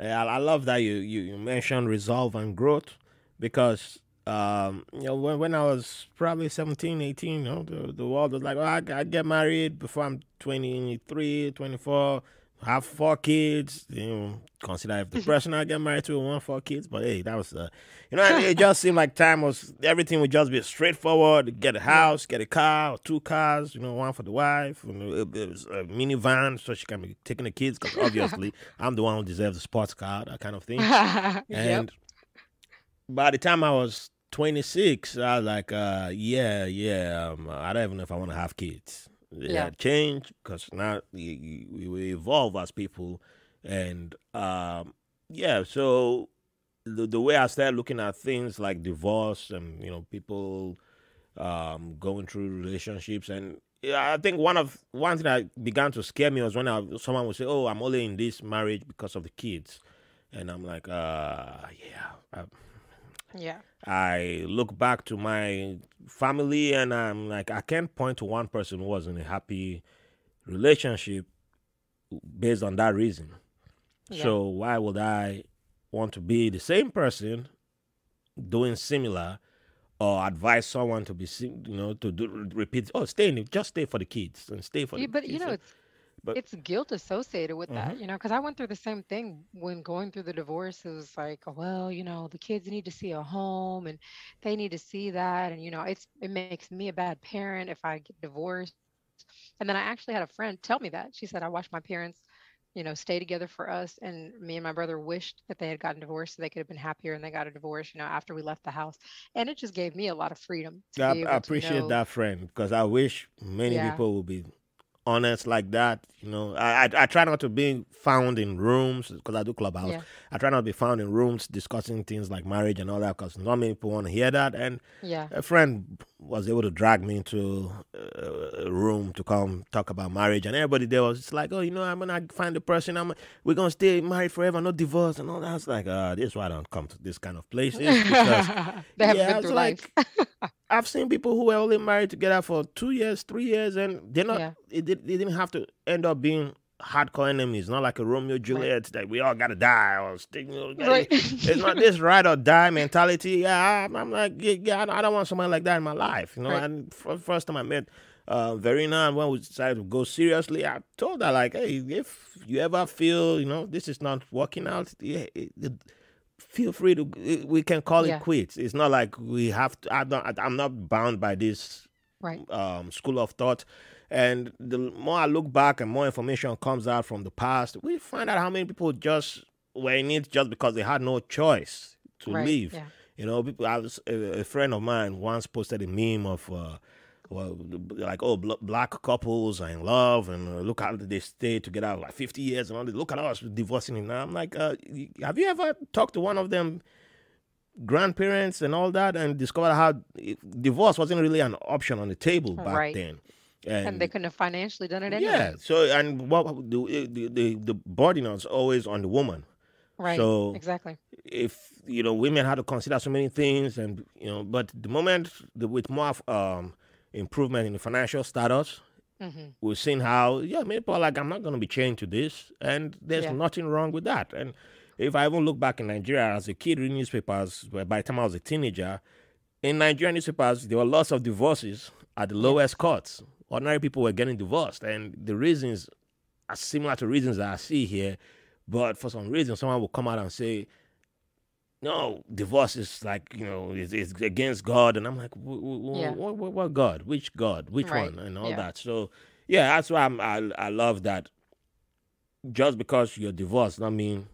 Yeah, I love that you, you, you mentioned resolve and growth because um, you know when, when I was probably 17, 18, you know, the, the world was like, oh, I, I get married before I'm 23, 24, have four kids, you know, consider if the <laughs> person I get married to want four kids. But hey, that was, uh, you know, it just seemed like time was, everything would just be straightforward. Get a house, get a car, or two cars, you know, one for the wife, you know, it, it was a minivan so she can be taking the kids because obviously <laughs> I'm the one who deserves a sports car, that kind of thing. <laughs> yep, And by the time I was 26, I was like, uh, yeah, yeah, um, I don't even know if I want to have kids. It yeah, had changed because now we, we, evolve as people. And um, yeah, so the, the way I started looking at things like divorce and, you know, people um, going through relationships and yeah, I think one of one thing that began to scare me was when I, someone would say, "Oh, I'm only in this marriage because of the kids," and I'm like, "Uh, yeah." I, yeah, I look back to my family and I'm like, I can't point to one person who was in a happy relationship based on that reason. yeah, So why would I want to be the same person doing similar or advise someone to be, you know, to do repeat? Oh, stay in, it- just stay for the kids and stay for Yeah, the but you know, it's but it's guilt associated with that, mm-hmm. you know, because I went through the same thing when going through the divorce. It was like, "Oh, well, you know, the kids need to see a home and they need to see that. And, you know, it's it makes me a bad parent if I get divorced. And then I actually had a friend tell me that. She said, I watched my parents, you know, stay together for us. And me and my brother wished that they had gotten divorced so they could have been happier and they got a divorce, you know, after we left the house. And it just gave me a lot of freedom to I, I appreciate that friend because I wish many yeah, people would be honest like that. You know, I I, I try not to be found in rooms because I do clubhouse. yeah, I try not to be found in rooms discussing things like marriage and all that because not many people want to hear that. And yeah, a friend was able to drag me into uh, a room to come talk about marriage, and everybody there was just like, "Oh, you know, I'm gonna find the person. I'm we're gonna stay married forever, no divorce, and all that." I was like, "Uh, this is why I don't come to this kind of places <laughs> because." <laughs> they haven't Yeah, been through life. like <laughs> I've seen people who were only married together for two years, three years, and they're not. Yeah, It they didn't have to end up being hardcore enemies. Not like a Romeo right, Juliet that we all gotta die or stick. You know, right. it's not this ride or die mentality. Yeah, I'm, I'm like, yeah, yeah, I don't- want someone like that in my life. You know, Right. and for the first time I met uh, Verena, and when we decided to go seriously, I told her like, hey, if you ever feel, you know, this is not working out, yeah, it, it, feel free to. We can call it quits. It's not like we have to. I don't. I'm not bound by this right. um, school of thought. And the more I look back and more information comes out from the past, we find out how many people just were in it just because they had no choice to Right. leave. Yeah. You know, people. I was a, a friend of mine once posted a meme of. Uh, well, like oh, bl- black couples are in love, and uh, look how they stay together like fifty years, and all. This. Look at us divorcing now. I'm like, uh, have you ever talked to one of them grandparents and all that, and discovered how divorce wasn't really an option on the table back Right. then? And, and they couldn't have financially done it anyway. yeah. So and what the the the, burden is always on the woman. Right. So exactly. if you know women had to consider so many things, and you know, but the moment the, with more um, improvement in the financial status, hmm we've seen how yeah, many people are like I'm not going to be chained to this, and there's Yeah. nothing wrong with that. And if I even look back in Nigeria as a kid reading newspapers, by the time I was a teenager, in Nigerian newspapers there were lots of divorces at the lowest courts. Ordinary people were getting divorced, and the reasons are similar to reasons that I see here. But for some reason, someone will come out and say, "No, divorce is like you know, it's, it's against God," and I'm like, Yeah. what, what, what God? Which God? Which Right. one? And all Yeah. that. So yeah, that's why I'm, I I love that. Just because you're divorced, not mean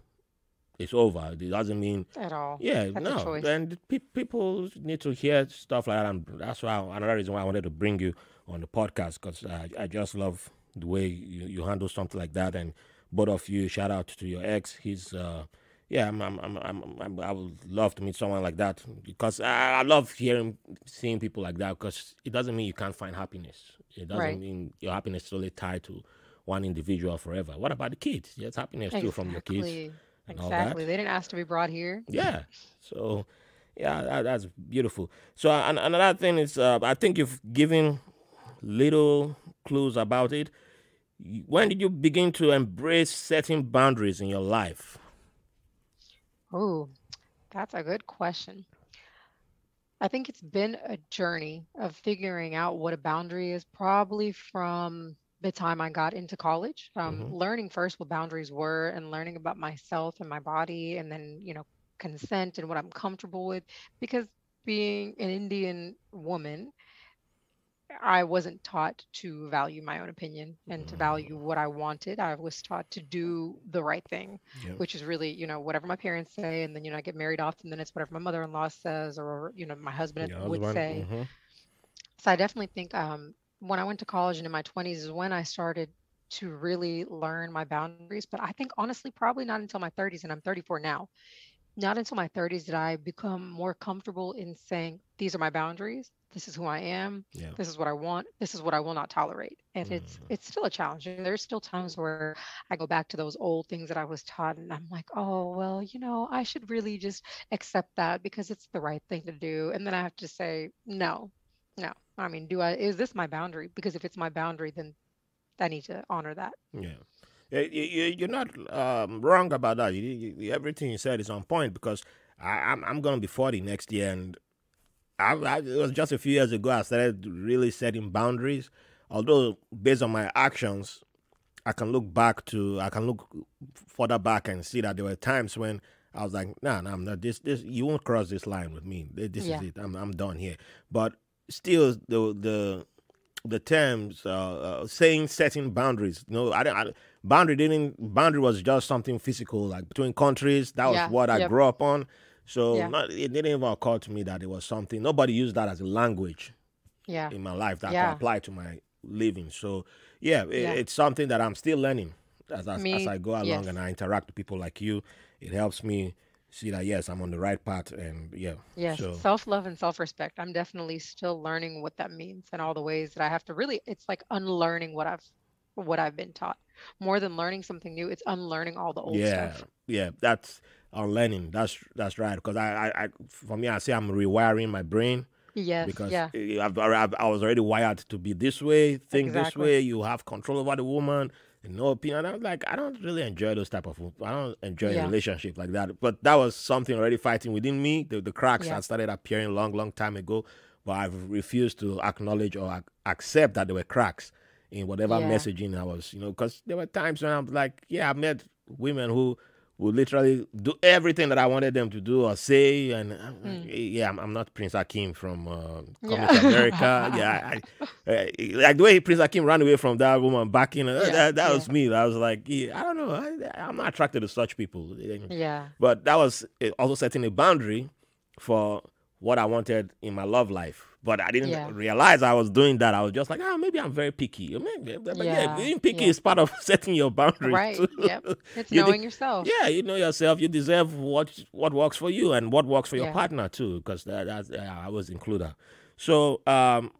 it's over. It doesn't mean At all. yeah, That's no. And pe- people need to hear stuff like that, and that's why another reason why I wanted to bring you on the podcast because I, I just love the way you, you handle something like that. And both of you, shout out to your ex. He's uh, yeah, I'm, I'm, I'm, I'm, I'm, I would love to meet someone like that because I, I love hearing, seeing people like that because it doesn't mean you can't find happiness. It doesn't Right. mean your happiness is only tied to one individual forever. What about the kids? There's happiness too from your kids. Exactly. They didn't ask to be brought here. Yeah. So, yeah, that, that's beautiful. So, and, another thing is, uh, I think you've given little clues about it. When did you begin to embrace setting boundaries in your life? Oh, that's a good question. I think it's been a journey of figuring out what a boundary is, probably from the time I got into college, um, Mhm. learning first what boundaries were and learning about myself and my body, and then, you know, consent and what I'm comfortable with. Because being an Indian woman, I wasn't taught to value my own opinion and to value what I wanted. I was taught to do the right thing Yeah. which is really, you know, whatever my parents say, and then you know I get married off, and then it's whatever my mother-in-law says, or you know my husband Your would say. Mhm. So I definitely think um, when I went to college and in my 20s is when I started to really learn my boundaries. But I think honestly, probably not until my 30s, and I'm 34 now. Not until my 30s did I become more comfortable in saying these are my boundaries. This is who I am. Yeah. This is what I want. This is what I will not tolerate. And it's Mm. it's still a challenge. And There's still times where I go back to those old things that I was taught, and I'm like, oh well, you know, I should really just accept that because it's the right thing to do. And then I have to say, no, no. I mean, do I is this my boundary? Because if it's my boundary, then I need to honor that. Yeah. Yeah, you, you, you're not um, wrong about that. Everything you said is on point because I, I'm I'm going to be 40 next year, and I, I, it was just a few years ago I started really setting boundaries. Although based on my actions, I can look back to I can look further back and see that there were times when I was like, nah, nah, I'm not this this you won't cross this line with me. Th- This Yeah. is it. I'm I'm done here. But still the the the terms uh, uh, saying setting boundaries. You know, I don't. I, boundary didn't. Boundary was just something physical, like between countries. That was Yeah, what I yep. grew up on. So Yeah. not, it didn't even occur to me that it was something. Nobody used that as a language Yeah. in my life that Yeah. could apply to my living. So yeah, it, Yeah. it's something that I'm still learning as as, as I go along yes. and I interact with people like you. It helps me see that yes, I'm on the right path, and yeah. Yes, So self-love and self-respect. I'm definitely still learning what that means and all the ways that I have to really it's like unlearning what I've what I've been taught. More than learning something new, it's unlearning all the old yeah, stuff. yeah, that's on learning. That's that's right. Because I, I, I, for me, I say I'm rewiring my brain Yes, because yeah. eh, I've, I've, I was already wired to be this way, think this way. You have control over the woman, and no opinion. And I was like, I don't really enjoy those type of. I don't enjoy a Yeah. relationship like that. But that was something already fighting within me. The, the cracks Yeah. had started appearing long, long time ago, but I've refused to acknowledge or ac- accept that there were cracks in whatever Yeah. messaging I was. You know, because there were times when I'm like, yeah, I met women who would literally do everything that I wanted them to do or say. And I'm yeah, I'm, I'm not Prince Akeem from uh, Coming Yeah. to America. <laughs> yeah, I, I, like the way Prince Akeem ran away from that woman back in, uh, Yeah, that, that yeah. was me. I was like, yeah, I don't know. I, I'm not attracted to such people. Yeah. But that was also setting a boundary for what I wanted in my love life. But I didn't Yeah. realize I was doing that. I was just like, ah, maybe I'm very picky. Maybe, but yeah, Yeah, being picky yeah. is part of <laughs> setting your boundaries. Right. too. Yep. <laughs> It's You knowing yourself. Yeah, you know yourself. You deserve what what works for you and what works for your partner too, because that, that's I was included. So um,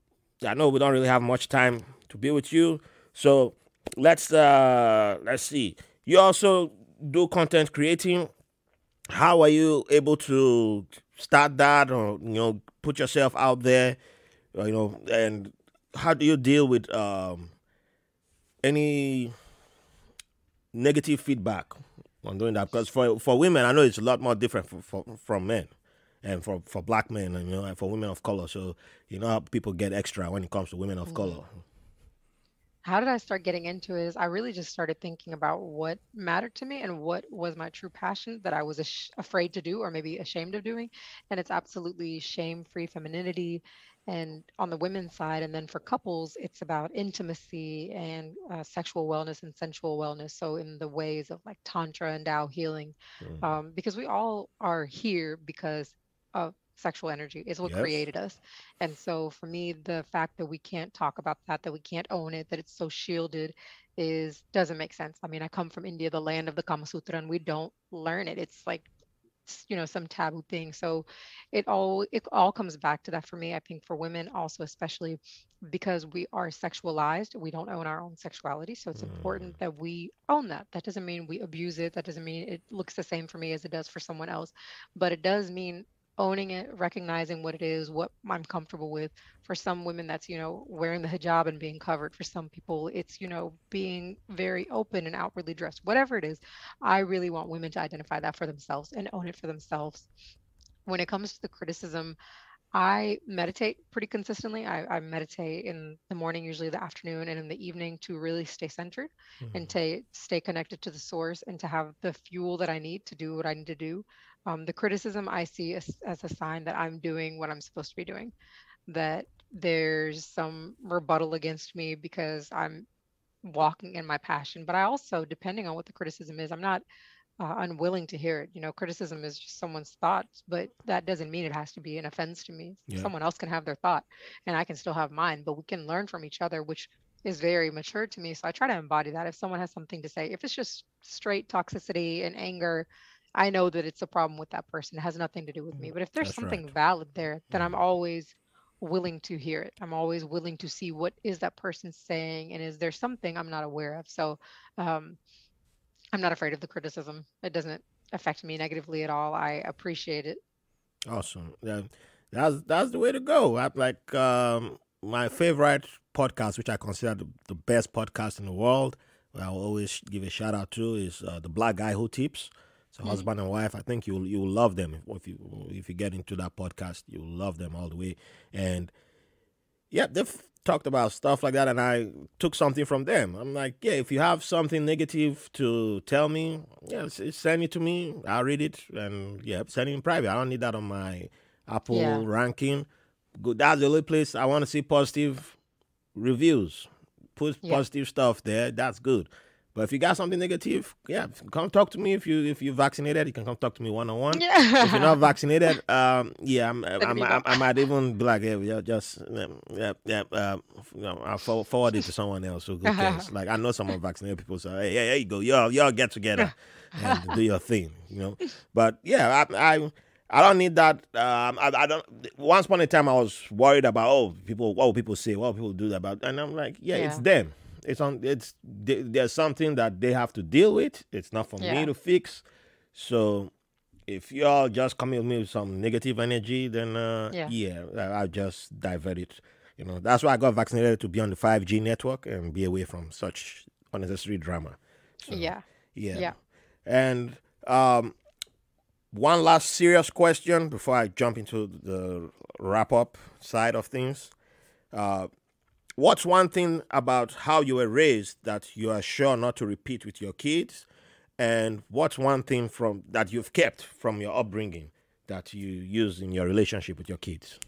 I know we don't really have much time to to be with you. So let's uh let's see. You also do content creating. How are you able to start that or you know put yourself out there? uh, You know, and how do you deal with um any negative feedback on doing that? Because for for women, I know it's a lot more different for, for, from men, and for for black men, and you know, and for women of color. So you know how people get extra when it comes to women of color. How did I start getting into it? Is I really just started thinking about what mattered to me and what was my true passion that I was ash- afraid to do or maybe ashamed of doing. And it's absolutely shame free femininity. And on the women's side, and then for couples, it's about intimacy and uh, sexual wellness and sensual wellness. So, in the ways of like Tantra and Tao healing, Mm. um, because we all are here because of sexual energy is what Yes. created us and so for me, the fact that we can't talk about that, that we can't own it, that it's so shielded is doesn't make sense. I mean, I come from India, the land of the Kama Sutra, and we don't learn it. It's like you know some taboo thing so it all it all comes back to that for me i think for women also especially because we are sexualized we don't own our own sexuality so it's Mm. important that we own that that doesn't mean we abuse it that doesn't mean it looks the same for me as it does for someone else but it does mean owning it recognizing what it is what i'm comfortable with for some women that's you know wearing the hijab and being covered for some people it's you know being very open and outwardly dressed whatever it is i really want women to identify that for themselves and own it for themselves when it comes to the criticism I meditate pretty consistently. I, I meditate in the morning, usually the afternoon, and in the evening to really stay centered and Mhm. to stay connected to the source and to have the fuel that I need to do what I need to do. Um, the criticism I see as, as a sign that I'm doing what I'm supposed to be doing, that there's some rebuttal against me because I'm walking in my passion. But I also, depending on what the criticism is, I'm not uh, unwilling to hear it. You know, criticism is just someone's thoughts, but that doesn't mean it has to be an offense to me. Yeah. Someone else can have their thought and I can still have mine, but we can learn from each other, which is very mature to me. So I try to embody that. If someone has something to say, if it's just straight toxicity and anger, I know that it's a problem with that person. It has nothing to do with me. But if there's That's something right. valid there, then I'm Mhm. always willing to hear it. I'm always willing to see what is that person saying and is there something I'm not aware of. So um, I'm not afraid of the criticism. It doesn't affect me negatively at all. I appreciate it. Awesome. Yeah, that's that's the way to go. I, like um, my favorite podcast, which I consider the, the best podcast in the world. I will always give a shout out to is uh, the Black Guy Who Tips. So Mm. husband and wife. I think you'll you'll love them if you if you get into that podcast. You'll love them all the way. And yeah, they've talked about stuff like that, and I took something from them. I'm like, yeah, if you have something negative to tell me, yeah, send it to me. I'll read it, and yeah, send it in private. I don't need that on my Apple Yeah. ranking. Good. That's the only place I want to see positive reviews. Put Yeah. positive stuff there. That's good. But if you got something negative, yeah, come talk to me. If you if you're vaccinated, you can come talk to me one on one if you're not vaccinated, <laughs> um, yeah, I'm, I'm, I'm, I might even be like, yeah, yeah just, um, yeah, yeah, uh, you know, I'll forward, it to someone else who cares. <laughs> Like, I know some unvaccinated people so hey, hey, there you go, y'all, y'all get together <laughs> and do your thing, you know. But yeah, I, I, I don't need that. Um, I, I don't. Once upon a time, I was worried about, oh, people, what will people say, what will people do that, about, and I'm like, yeah, it's them. It's on. It's they- there's something that they have to deal with. It's not for me to fix. So if y'all just coming with me with some negative energy, then uh, Yeah. yeah, I- I'll just divert it. You know, that's why I got vaccinated to be on the 5G network and be away from such unnecessary drama. So, Yeah. yeah. Yeah. And um, one last serious question before I jump into the wrap up side of things. Uh, what's one thing about how you were raised that you are sure not to repeat with your kids? And what's one thing from that you've kept from your upbringing that you use in your relationship with your kids?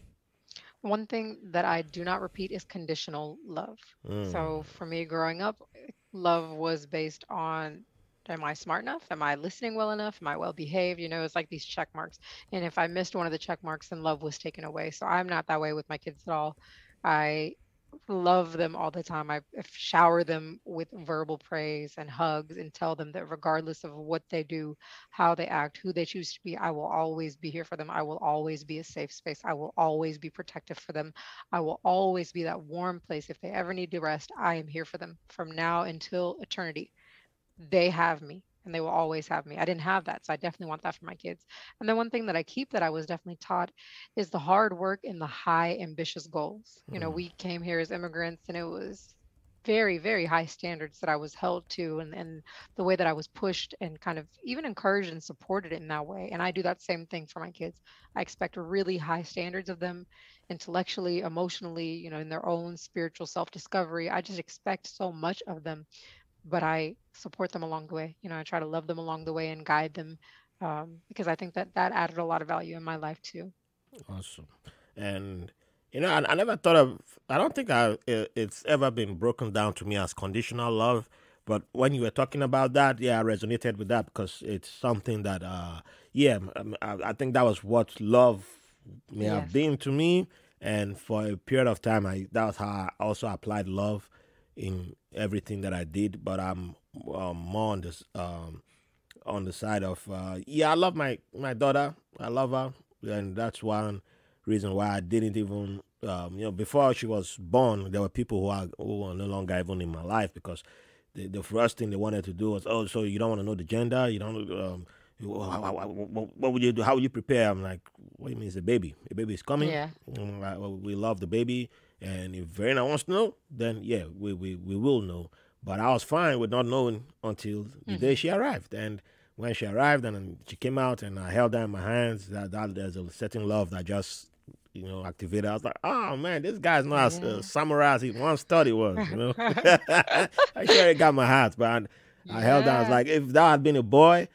One thing that I do not repeat is conditional love. Mm. So for me growing up, love was based on am I smart enough? Am I listening well enough? Am I well behaved? You know, it's like these check marks. And if I missed one of the check marks, then love was taken away. So I'm not that way with my kids at all. I love them all the time. I shower them with verbal praise and hugs and tell them that regardless of what they do, how they act, who they choose to be, I will always be here for them. I will always be a safe space. I will always be protective for them. I will always be that warm place. If they ever need to rest, I am here for them from now until eternity. They have me and they will always have me. I didn't have that. So I definitely want that for my kids. And then one thing that I keep that I was definitely taught is the hard work and the high ambitious goals. You know, mm. we came here as immigrants and it was very, very high standards that I was held to and, and the way that I was pushed and kind of even encouraged and supported in that way. And I do that same thing for my kids. I expect really high standards of them intellectually, emotionally, you know, in their own spiritual self discovery. I just expect so much of them but I support them along the way. You know, I try to love them along the way and guide them um, because I think that that added a lot of value in my life too. Awesome. And you know, I, I never thought of. I don't think I it, it's ever been broken down to me as conditional love. But when you were talking about that, yeah, I resonated with that because it's something that, uh, yeah, um, I, I think that was what love may yes. have been to me. And for a period of time, I that was how I also applied love in everything that I did, but I'm um, more on this um, on the side of uh, yeah, I love my my daughter. I love her, and that's one reason why I didn't even um, you know before she was born. There were people who are who no longer even in my life because the, the first thing they wanted to do was oh, so you don't want to know the gender, you don't. Um, what would you do? How would you prepare? I'm like, what do you mean? It's a baby. A baby is coming. Yeah. Like, we love the baby. And if Verena wants to know, then yeah, we, we, we will know. But I was fine with not knowing until the mm-hmm. day she arrived. And when she arrived and she came out and I held her in my hands, that, that there's a certain love that just you know activated. I was like, oh man, this guy's not yeah. as uh, samurai as he once thought he was. You know, <laughs> <laughs> I sure it got my heart, but I, yeah. I held her. I was like, if that had been a boy,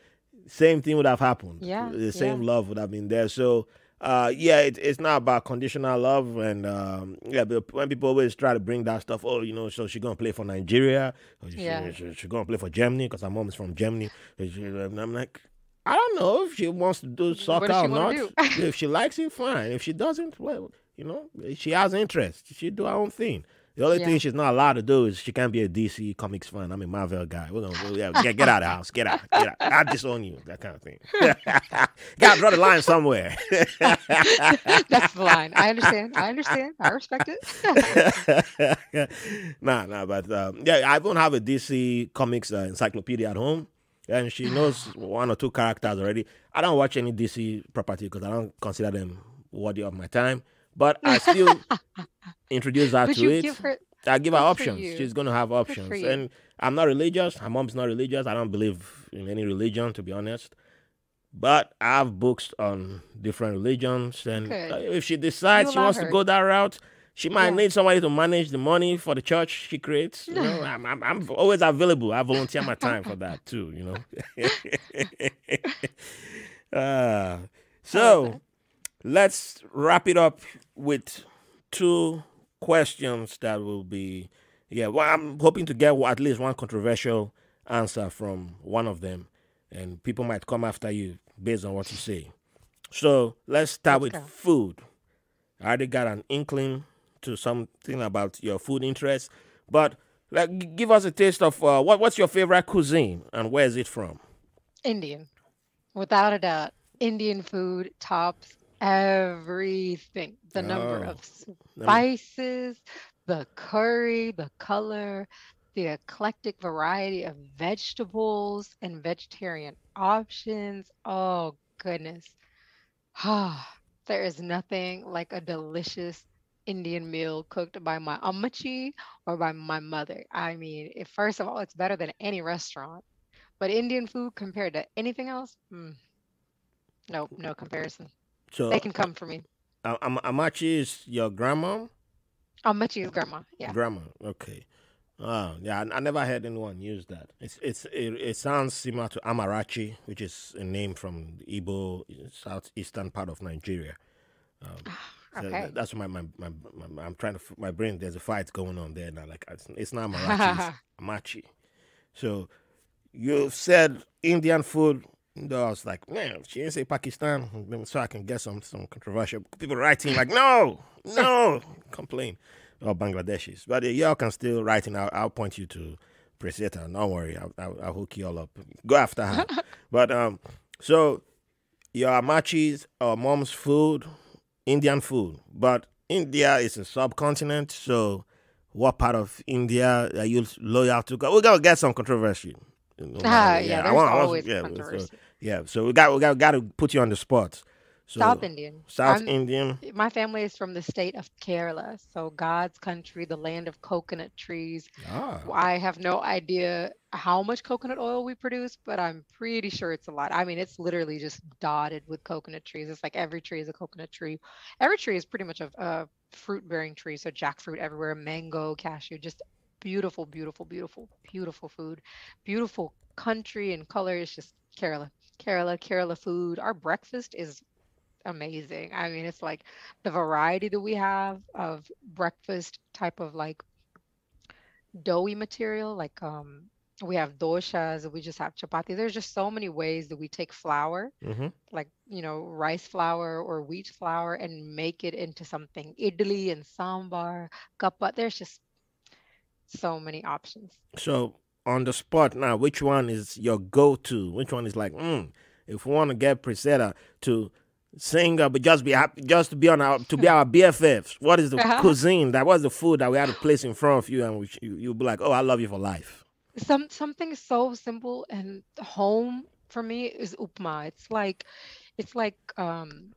same thing would have happened. Yeah, the same yeah. love would have been there. So uh, yeah, it, it's not about conditional love, and um, yeah, but when people always try to bring that stuff, oh, you know, so she's gonna play for Nigeria, or she, yeah. she, she, she's gonna play for Germany because her mom is from Germany. And I'm like, I don't know if she wants to do soccer or not. if she likes it, fine. If she doesn't, well, you know, she has interest. She do her own thing. The only yeah. thing she's not allowed to do is she can't be a DC Comics fan. I'm a Marvel guy. We're gonna yeah, get, get out of the house. Get out. Get out. I disown you. That kind of thing. <laughs> Gotta draw the line somewhere. <laughs> That's the line. I understand. I understand. I respect it. <laughs> nah, nah, but um, yeah, I don't have a DC Comics uh, encyclopedia at home. And she knows one or two characters already. I don't watch any DC property because I don't consider them worthy of my time. But I still <laughs> introduce her to it. Give her, I give her options. She's going to have options. And I'm not religious. Her mom's not religious. I don't believe in any religion, to be honest. But I have books on different religions. And if she decides she wants her. to go that route, she might yeah. need somebody to manage the money for the church she creates. You know, <laughs> I'm, I'm, I'm, always available. I volunteer my time for that too. You know. <laughs> uh, so let's wrap it up with two questions that will be, yeah, well, I'm hoping to get at least one controversial answer from one of them, and people might come after you based on what you say. So let's start with food. I already got an inkling to something about your food interests, but like, give us a taste of uh, what, what's your favorite cuisine and where is it from? Indian, without a doubt. Indian food tops everything the number oh. of spices, the curry, the color, the eclectic variety of vegetables and vegetarian options. Oh, goodness. Ah, <sighs> there is nothing like a delicious Indian meal cooked by my ammachi or by my mother. I mean, first of all, it's better than any restaurant. But Indian food compared to anything else, mm, no, no <laughs> comparison. So they can come for me. Am- Ammachi is your grandma? Ammachi is grandma. Yeah. Grandma. Okay. Oh, yeah. I, I, never heard anyone use that. It's it's it, it, sounds similar to Amarachi, which is a name from the Igbo southeastern part of Nigeria. Um, so okay. that's my, my, my, my, I'm trying to my brain. There's a fight going on there now. Like it's, it's not Amarachi, it's <laughs> Ammachi. So you've said Indian food I was like, man, she didn't say Pakistan, so I can get some some controversial people writing like, no, no, complain. or Bangladeshis. But uh, y'all can still write in. I'll, I'll point you to Preseta. Don't worry, I'll, I'll, I'll hook you all up. Go after her. <laughs> but um, so your ammachis or mom's food, Indian food, but India is a subcontinent, so what part of India are you loyal to? We're gonna get some controversy. Ah, yeah, yeah, there's want, always yeah, controversy. So, yeah, so we got we got got to put you on the spot. So, South Indian. South I'm, Indian. My family is from the state of Kerala, so God's country, the land of coconut trees. Ah. I have no idea how much coconut oil we produce, but I'm pretty sure it's a lot. I mean, it's literally just dotted with coconut trees. It's like every tree is a coconut tree. Every tree is pretty much a, a fruit-bearing tree, so jackfruit everywhere, mango, cashew, just beautiful, beautiful, beautiful, beautiful food, beautiful country and color. It's just Kerala. Kerala, Kerala food. Our breakfast is amazing. I mean, it's like the variety that we have of breakfast type of like doughy material, like um we have doshas, we just have chapati. There's just so many ways that we take flour, mm-hmm. like you know, rice flour or wheat flour, and make it into something idli and sambar, kappa. There's just so many options. So on the spot now, which one is your go-to? Which one is like, mm, if we want to get Preseta to singer, but just be happy, just to be on our to be our BFFs. What is the uh-huh. cuisine that was the food that we had to place in front of you, and we, you you'll be like, oh, I love you for life. Some something so simple and home for me is upma. It's like it's like um,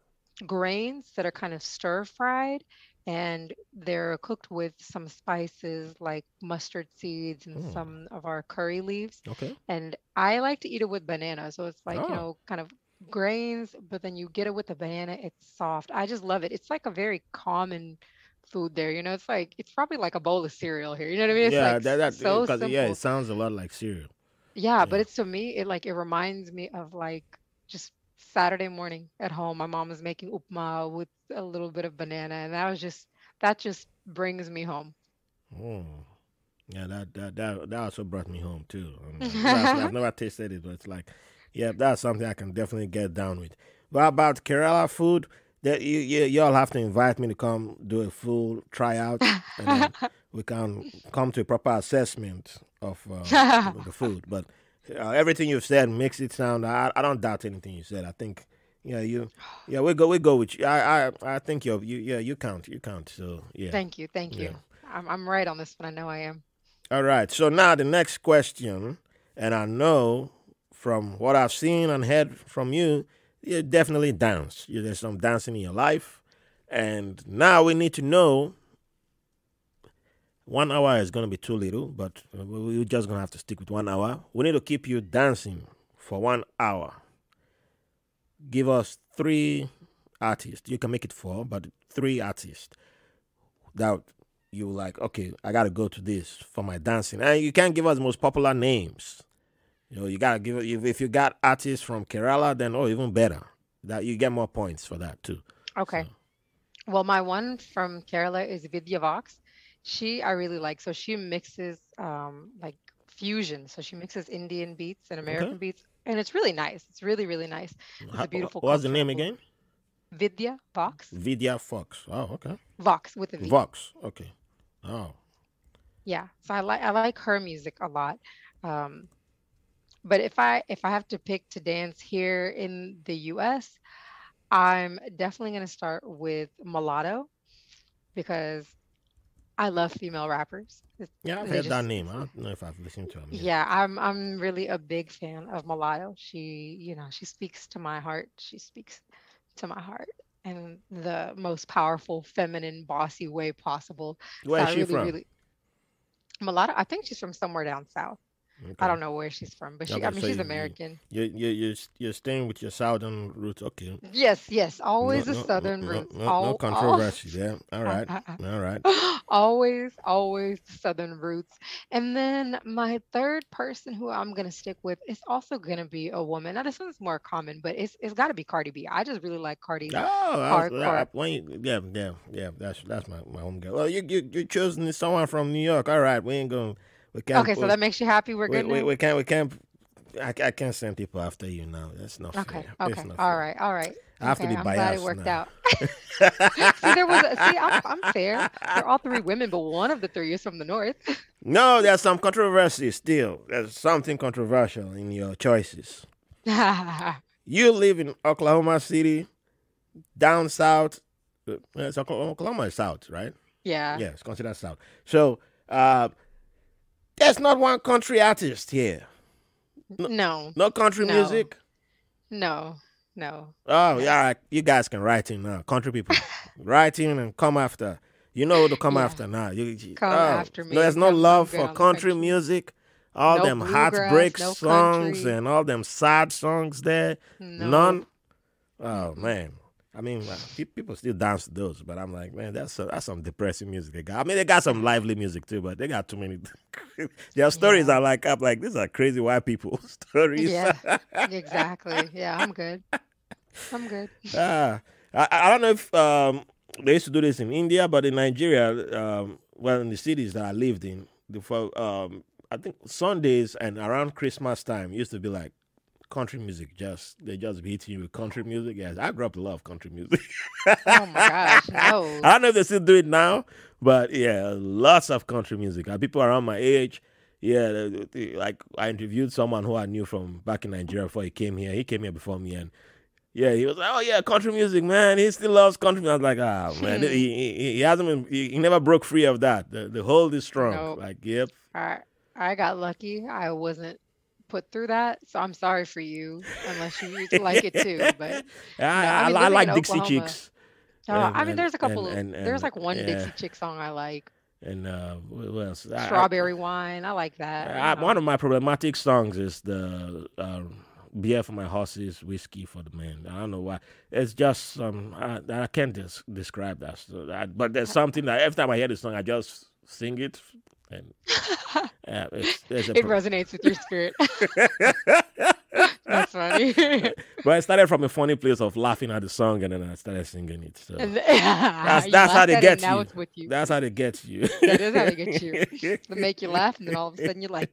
grains that are kind of stir fried and they're cooked with some spices like mustard seeds and mm. some of our curry leaves. Okay. And I like to eat it with banana. So it's like, oh. you know, kind of grains, but then you get it with the banana. It's soft. I just love it. It's like a very common food there. You know, it's like it's probably like a bowl of cereal here. You know what I mean? It's yeah, like that, that so simple. yeah, it sounds a lot like cereal. Yeah, yeah, but it's to me, it like it reminds me of like just Saturday morning at home. My mom was making upma with a little bit of banana, and that was just that just brings me home. Oh. Yeah, that that that, that also brought me home too. Um, <laughs> I've never tasted it, but it's like yeah, that's something I can definitely get down with. What about Kerala food? That you, you y'all have to invite me to come do a full tryout, and <laughs> we can come to a proper assessment of uh, <laughs> the food. But uh, everything you've said makes it sound. I, I don't doubt anything you said. I think yeah you <sighs> yeah we go we go with you. I I I think you you yeah you count you count. So yeah. Thank you, thank you. Yeah. I'm I'm right on this one. I know I am. All right. So now the next question, and I know from what I've seen and heard from you, you definitely dance. You, there's some dancing in your life. And now we need to know one hour is going to be too little, but we're just going to have to stick with one hour. We need to keep you dancing for one hour. Give us three artists. You can make it four, but three artists that you like, okay, I got to go to this for my dancing. And you can't give us the most popular names you know, you gotta give it. If you got artists from Kerala, then oh, even better. That you get more points for that too. Okay. So. Well, my one from Kerala is Vidya Vox. She I really like. So she mixes um, like fusion. So she mixes Indian beats and American okay. beats, and it's really nice. It's really really nice. It's How, a beautiful. What's the name again? Vidya Vox. Vidya Fox. Oh, okay. Vox with a V. Vox. Okay. Oh. Yeah. So I like I like her music a lot. Um, but if I if I have to pick to dance here in the US, I'm definitely going to start with Mulatto because I love female rappers. Yeah, I've heard just, that name. I don't know if I've listened to them. Yeah, I'm I'm really a big fan of Mulatto. She, you know, she speaks to my heart. She speaks to my heart in the most powerful, feminine, bossy way possible. Where so is she really, from? Really, Mulatto. I think she's from somewhere down south. Okay. I don't know where she's from, but she, I mean, she's you, American. You, you, you, you're staying with your southern roots. Okay. Yes, yes. Always no, the no, southern no, roots. No, all, no controversy there. All right. <laughs> all right. <laughs> always, always southern roots. And then my third person who I'm going to stick with is also going to be a woman. Now, this one's more common, but it's it's got to be Cardi B. I just really like Cardi. Oh, I, I, yeah, yeah, yeah. That's that's my, my home girl. Well, you, you, you're choosing someone from New York. All right. We ain't going to we can't. Okay, so that makes you happy. We're good. We, we, can't. We can't I, I can't send people after you now. That's not Okay. fair. Okay. not All fair. right. All right. I have to be I'm glad it worked now. out. <laughs> see, there was a, see, I'm, I'm fair. They're all three women, but one of the three is from the north. <laughs> No, there's some controversy still. There's something controversial in your choices. <laughs> You live in Oklahoma City, down south. Uh, It's Oklahoma, Oklahoma is south, right? yeah. Yeah, it's considered south. So uh, there's not one country artist here. No. No country No. music. No. No. Oh yeah, you guys can write in now, country people. <laughs> write in and come after. You know who to come Yeah. after now. You, you- Come oh, after me. There's no love for country country. music. All No them heartbreak no songs country. and all them sad songs there. No. None. Oh man. I mean, uh, people still dance to those, but I'm like, man, that's that's some depressing music they got. I mean, they got some lively music too, but they got too many. <laughs> Their stories Yeah. are like, I'm like, these are crazy white people <laughs> stories. Yeah. <laughs> Exactly. Yeah. I'm good. I'm good. Ah, I, I don't know if um, they used to do this in India, but in Nigeria, um, well, in the cities that I lived in, the, fo- um, I think Sundays and around Christmas time used to be like country music. Just they just be hitting you with country music. Yes, I grew up to love country music. Oh my gosh. <laughs> No. I don't know if they still do it now, but yeah, lots of country music. Uh, people around my age, yeah, they- they- like I interviewed someone who I knew from back in Nigeria before he came here. He came here before me, and yeah, he was like, "Oh yeah, country music, man. He still loves country." music." I was like, "Ah, man, he, he, he hasn't been. He, he never broke free of that. The, the hold is strong. Nope. Like, yep, I I got lucky. I wasn't put through that, so I'm sorry for you, unless you like it too. But <laughs> I, I I, mean, I like Dixie Chicks, uh, And- I mean, there's a couple. and- and- there's like one yeah. Dixie Chick song I like. and uh, what else? I- I- Strawberry wine. I like that. You one of my problematic songs is the um, beer for my horses, whiskey for the men. I don't know why. It's just um, I, I can't des- describe that. So I, but there's something that every time I hear the song, I just sing it, and <laughs> yeah, it's, a it pro- resonates with your spirit. <laughs> That's funny. <laughs> but I started from a funny place of laughing at the song, and then I started singing it. So that's that's how they it, get you. with you. That's how they get you. That is how they get you. They make you laugh, and then all of a sudden you're like,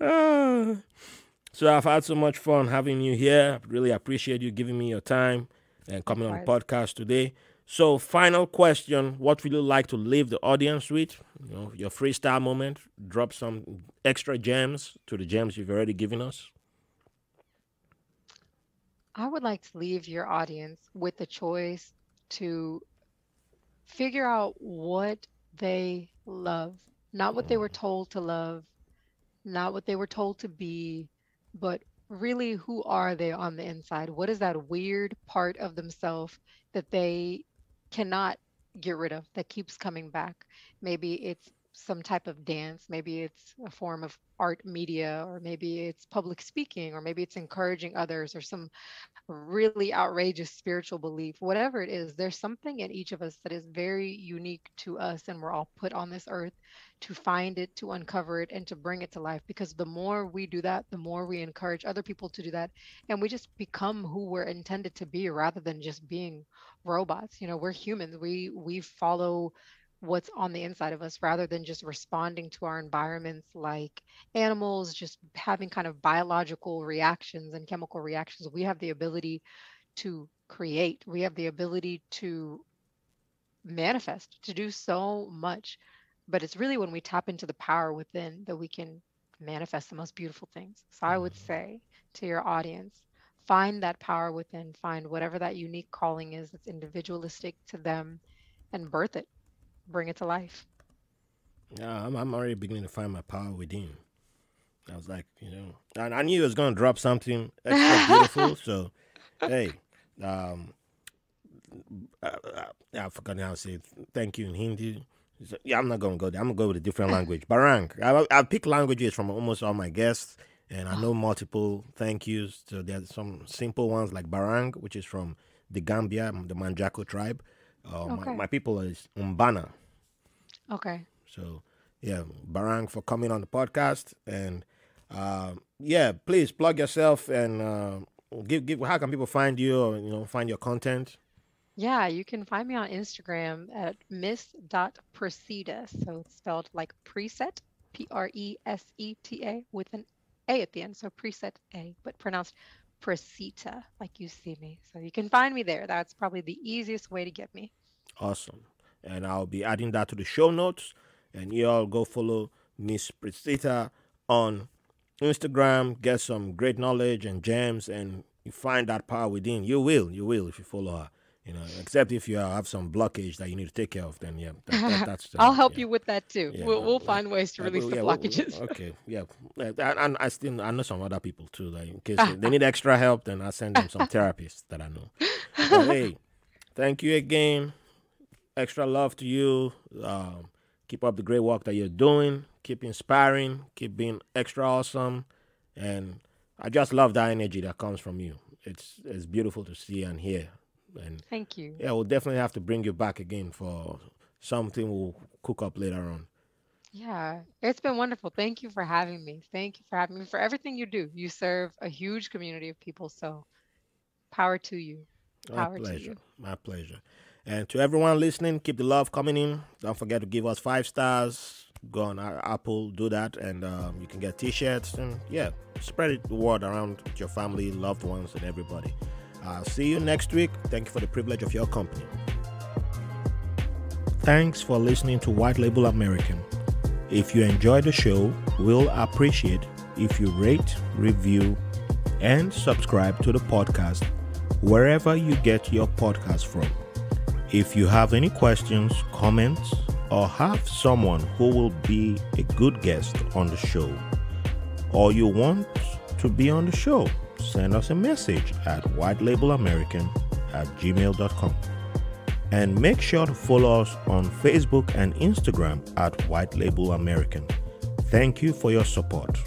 Ah. <sighs> so I've had so much fun having you here. Really appreciate you giving me your time and coming on the podcast today. So, final question: What would you like to leave the audience with? You know, your freestyle moment. Drop some extra gems to the gems you've already given us. I would like to leave your audience with the choice to figure out what they love, not what they were told to love, not what they were told to be, but really who are they on the inside? What is that weird part of themselves that they cannot get rid of that keeps coming back? Maybe it's some type of dance, maybe it's a form of art media, or maybe it's public speaking, or maybe it's encouraging others, or some really outrageous spiritual belief, whatever it is, there's something in each of us that is very unique to us, and we're all put on this earth to find it, to uncover it, and to bring it to life. Because the more we do that, the more we encourage other people to do that, and we just become who we're intended to be rather than just being robots. You know, we're humans. We we follow what's on the inside of us rather than just responding to our environments like animals just having kind of biological reactions and chemical reactions. We have the ability to create. We have the ability to manifest to do so much but it's really when we tap into the power within that we can manifest the most beautiful things. So i would mm-hmm. say to your audience find that power within find whatever that unique calling is that's individualistic to them and birth it bring it to life Yeah, I'm, I'm already beginning to find my power within. I was like, you know, I, I knew it was going to drop something extra <laughs> beautiful. So, hey, um, I, I, I forgot how to say thank you in Hindi. So, yeah, I'm not going to go there. I'm going to go with a different <laughs> language. Barang. I, I pick languages from almost all my guests, and I know multiple thank yous. So there's some simple ones like Barang, which is from the Gambia, the Manjaco tribe. Uh, Okay. my, my people is Umbana. okay So yeah, Barang for coming on the podcast, and uh, yeah, please plug yourself and uh, give give. How can people find you or you know find your content? Yeah, you can find me on Instagram at miss dot miss.preseta. So it's spelled like preset, P R E S E T A, with an A at the end. So preset A, but pronounced Precita, like you see me. So you can find me there. That's probably the easiest way to get me. Awesome. And I'll be adding that to the show notes. And you all go follow Miss Preseta on Instagram, get some great knowledge and gems, and you find that power within. You will, you will if you follow her. You know, except if you have some blockage that you need to take care of, then yeah, that, that, <laughs> that's. Uh, I'll help yeah. you with that too. Yeah, we'll, we'll find ways to Uh, release the yeah, well, blockages. okay, <laughs> yeah, Uh, and, I still I know some other people too. Like in case they, they need extra help, then I send them some <laughs> therapists that I know. But hey, thank you again. Extra love to you. Um, keep up the great work that you're doing. Keep inspiring. Keep being extra awesome, and I just love that energy that comes from you. It's it's beautiful to see and hear. And Thank you. yeah, we'll definitely have to bring you back again for something we'll cook up later on. Yeah, it's been wonderful. Thank you for having me. Thank you for having me for everything you do. You serve a huge community of people, so power to you. My Power to pleasure. you. My pleasure. And to everyone listening, keep the love coming in. Don't forget to give us five stars. Go on Apple, do that, and um, you can get T-shirts and yeah, spread it the word around your family, loved ones, and everybody. I'll see you next week. Thank you for the privilege of your company. Thanks for listening to White Label American. If you enjoy the show, we'll appreciate if you rate, review, and subscribe to the podcast wherever you get your podcast from. If you have any questions, comments, or have someone who will be a good guest on the show, or you want to be on the show, send us a message at whitelabelamerican at gmail.com. And make sure to follow us on Facebook and Instagram at White Label American. Thank you for your support.